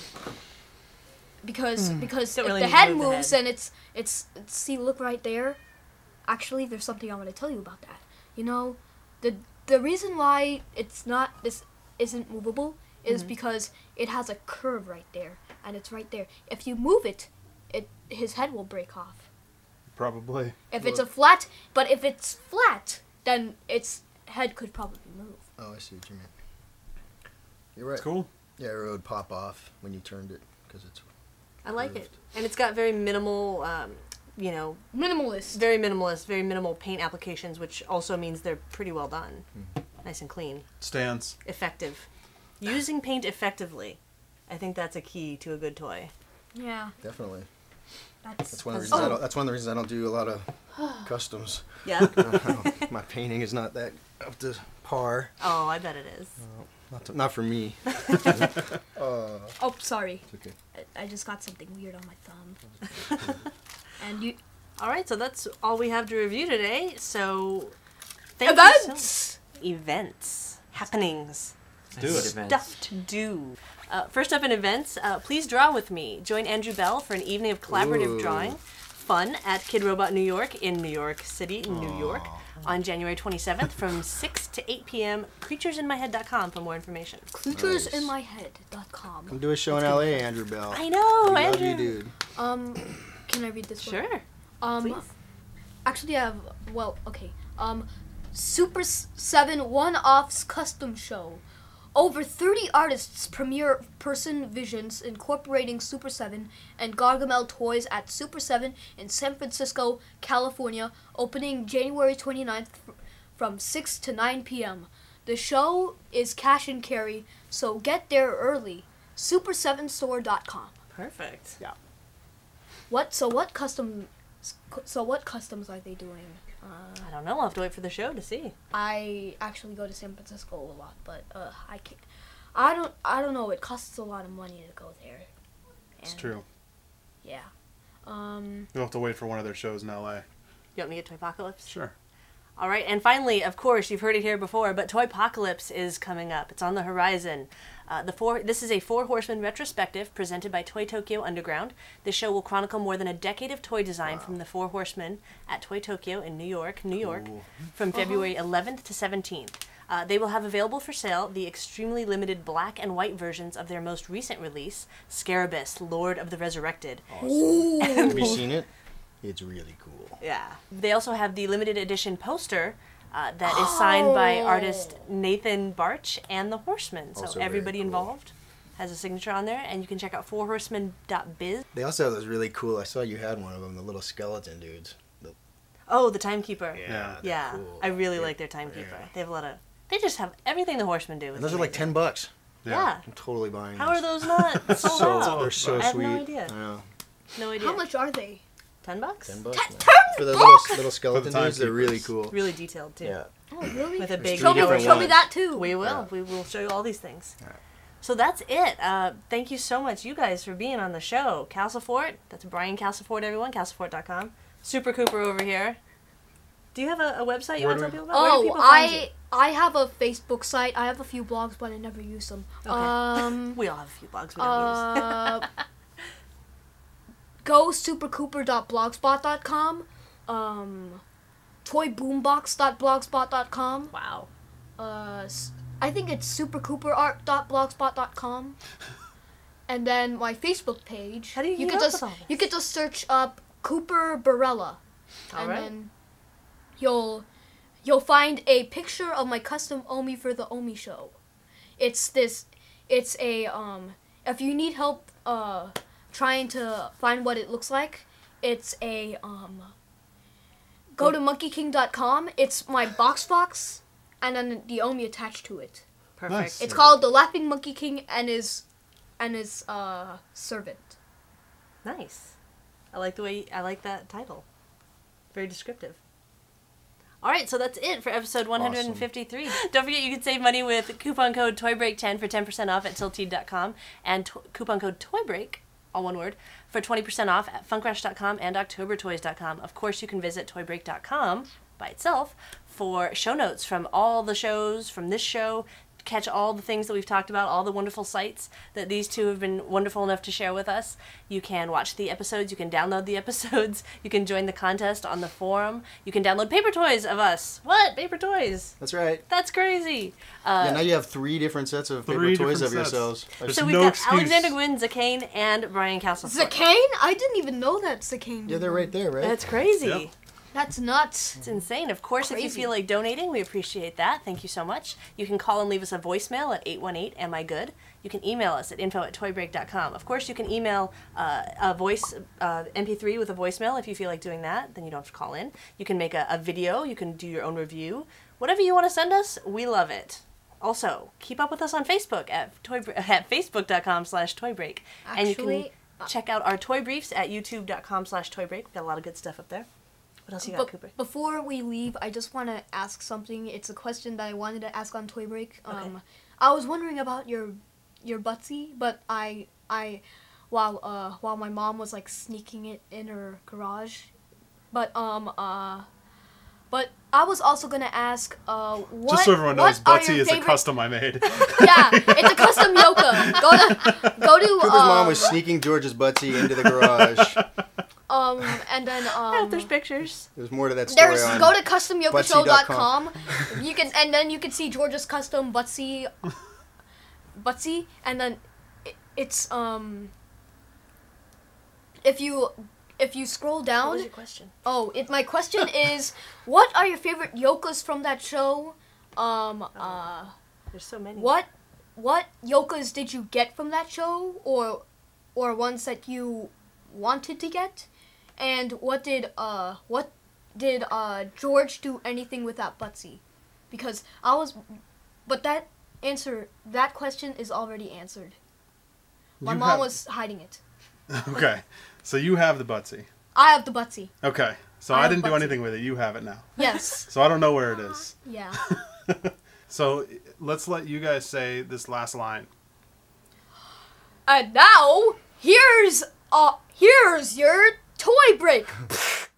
because because Don't if really the need to head move the moves head. and it's it's see look right there. Actually, there's something I want to tell you about that. You know, the the reason why it's not this isn't movable is Mm-hmm. because it has a curve right there and it's right there. If you move it, it his head will break off. Probably. If it's a flat, but if it's flat, then its head could probably move. Oh, I see what you mean. You're right. It's cool. Yeah, it would pop off when you turned it because it's. I like it, and it's got very minimal, um, you know, Minimalist. very minimalist, very minimal paint applications, which also means they're pretty well done, nice and clean, Stands. effective. Using paint effectively, I think that's a key to a good toy. Yeah, Definitely. that's That's one of the That's- reasons. I Oh. don't, that's one of the reasons I don't do a lot of <gasps> customs. Yeah. <laughs> <laughs> My painting is not that up to par. oh, I bet it is. Not, to, not for me. <laughs> uh, Oh, sorry. it's okay. I, I just got something weird on my thumb. And you All right, so that's all we have to review today. So, thank you so- events. events, happenings. Do it. stuff to do. Uh, first up in events, uh, please draw with me. Join Andrew Bell for an evening of collaborative Ooh. drawing, fun at Kid Robot New York in New York City, New York, on January 27th from <laughs> 6 to 8 p.m. CreaturesInMyHead.com for more information. CreaturesInMyHead.com. Come do a show in LA, Andrew Bell. I know, We love you, dude. Um, can I read this one? Sure. Um, Please. actually, I have well, okay. Um, Super Seven One Offs Custom Show. Over 30 artists premiere person visions incorporating Super 7 and Gargamel toys at Super 7 in San Francisco, California, opening January 29th from 6 to 9 p.m. The show is cash and carry, so get there early. Super7store.com. Perfect. Yeah. What? So what custom? So what customs are they doing? Uh, I don't know. I'll have to wait for the show to see. I actually go to San Francisco a lot, but uh, I can't. I don't. I don't know. It costs a lot of money to go there. It's true. Yeah. Um. You'll have to wait for one of their shows in LA. You want me to get Toy Apocalypse? Sure. All right, and finally, of course, you've heard it here before, but Toy Apocalypse is coming up. It's on the horizon. Uh, the four. This is a Four Horsemen retrospective presented by Toy Tokyo Underground. This show will chronicle more than a decade of toy design from the Four Horsemen at Toy Tokyo in New York, New York, Cool. from February 11th to 17th. Uh, they will have available for sale the extremely limited black and white versions of their most recent release, Scarabus, Lord of the Resurrected. Have you seen it? It's really cool. Yeah. They also have the limited edition poster uh, that is signed by artist Nathan Barch and the Horsemen. So Also everybody cool. involved has a signature on there, and you can check out fourhorsemen.biz. They also have those really cool. I saw you had one of them, the little skeleton dudes. The, Oh, the Timekeeper. Yeah. Yeah, cool. I really Yeah, like their Timekeeper. yeah. They have a lot of. They just have everything the Horsemen do. And those are like ten bucks. Yeah. I'm totally buying. How are those? those not <laughs> sold So out? they're so I have no idea. I. No idea. How much are they? Ten bucks. Ten bucks. Ten- man. ten For the little little For skeleton the dudes, they're really cool. Really detailed too. Yeah. Oh, really? With a big show me, show me that too. We will. Yeah. We will show you all these things. Alright. So that's it. Uh, thank you so much, you guys, for being on the show. Castleforte, that's Brian Castleforte, everyone. Castleforte.com. Super Cooper over here. Do you have a, a website you Where want to tell people about? Where do Oh, people find you? I I have a Facebook site. I have a few blogs, but I never use them. Okay. Um, <laughs> We all have a few blogs we don't use. <laughs> go supercooper.blogspot.com. Um, toyboombox.blogspot.com. Wow. Uh, I think it's supercooperart.blogspot.com. <laughs> And then my Facebook page. How do you you keep could just you could just search up Cooper Barella, All and right. then you'll you'll find a picture of my custom Omi for the Omi show. It's this. It's a um. If you need help uh trying to find what it looks like, it's a um. Go to monkeyking.com. It's my box box, and then the Omi attached to it. Perfect. Nice. It's called the Laughing Monkey King and his and his uh servant. Nice. I like the way I like that title. Very descriptive. All right, so that's it for episode 153. Don't forget you can save money with coupon code TOYBREAK10 for 10% off at tilted.com and to- coupon code TOYBREAK, all one word, for 20% off at funkrush.com and octobertoys.com. Of course, you can visit toybreak.com by itself for show notes from all the shows from this show catch all the things that we've talked about, all the wonderful sites that these two have been wonderful enough to share with us. You can watch the episodes, you can download the <laughs> episodes, you can join the contest on the forum, you can download paper toys of us. What? Paper toys? That's right. That's crazy. Uh, yeah, now you have three different sets of paper toys of sets. yourselves. There's so we've no got excuse. Alexander Gwynn, Zakane, and Brian Castleforte. Zakane? I didn't even know that Zakane. yeah, they're right there, right? That's crazy. Yep. That's nuts. It's insane. Of course, if you feel like donating, we appreciate that. Thank you so much. You can call and leave us a voicemail at 818 Am I Good? You can email us at info at toybreak.com. Of course, you can email uh, a voice uh, MP3 with a voicemail if you feel like doing that. Then you don't have to call in. You can make a, a video. You can do your own review. Whatever you want to send us, we love it. Also, keep up with us on Facebook at, toy, <laughs> at facebook.com slash toybreak. and you can uh, check out our toy briefs at youtube.com slash toybreak. We've got a lot of good stuff up there. What else you got, But Cooper? before we leave, I just want to ask something. It's a question that I wanted to ask on Toy Break. Um, Okay. I was wondering about your your butsy, but I I while uh while my mom was like sneaking it in her garage, but um uh. But I was also gonna ask, uh, what? Just so everyone what knows, Butsy your is a custom I made. <laughs> Yeah, it's a custom yoga. Go to, go to. Cooper's um, mom was sneaking George's butsy into the garage. <laughs> Um, and then <laughs> um. There's pictures. There's more to that story There's on. go to customyokashow.com. Butsy.com. you can and then you can see George's custom Butsy Butsy and then it, it's um if you if you scroll What down was your question? oh it my question is what are your favorite yokas from that show um uh There's so many. what what yokas did you get from that show or or ones that you wanted to get and what did uh what did uh george do anything with that butsy because i was but that answer that question is already answered my You mom have- was hiding it <laughs> okay. So you have the Butsy. i have the butsy Okay. So I I, didn't do anything with it. You have it now. yes <laughs> So I don't know where it is. yeah <laughs> So let's let you guys say this last line. and now here's uh here's your toy break. <laughs>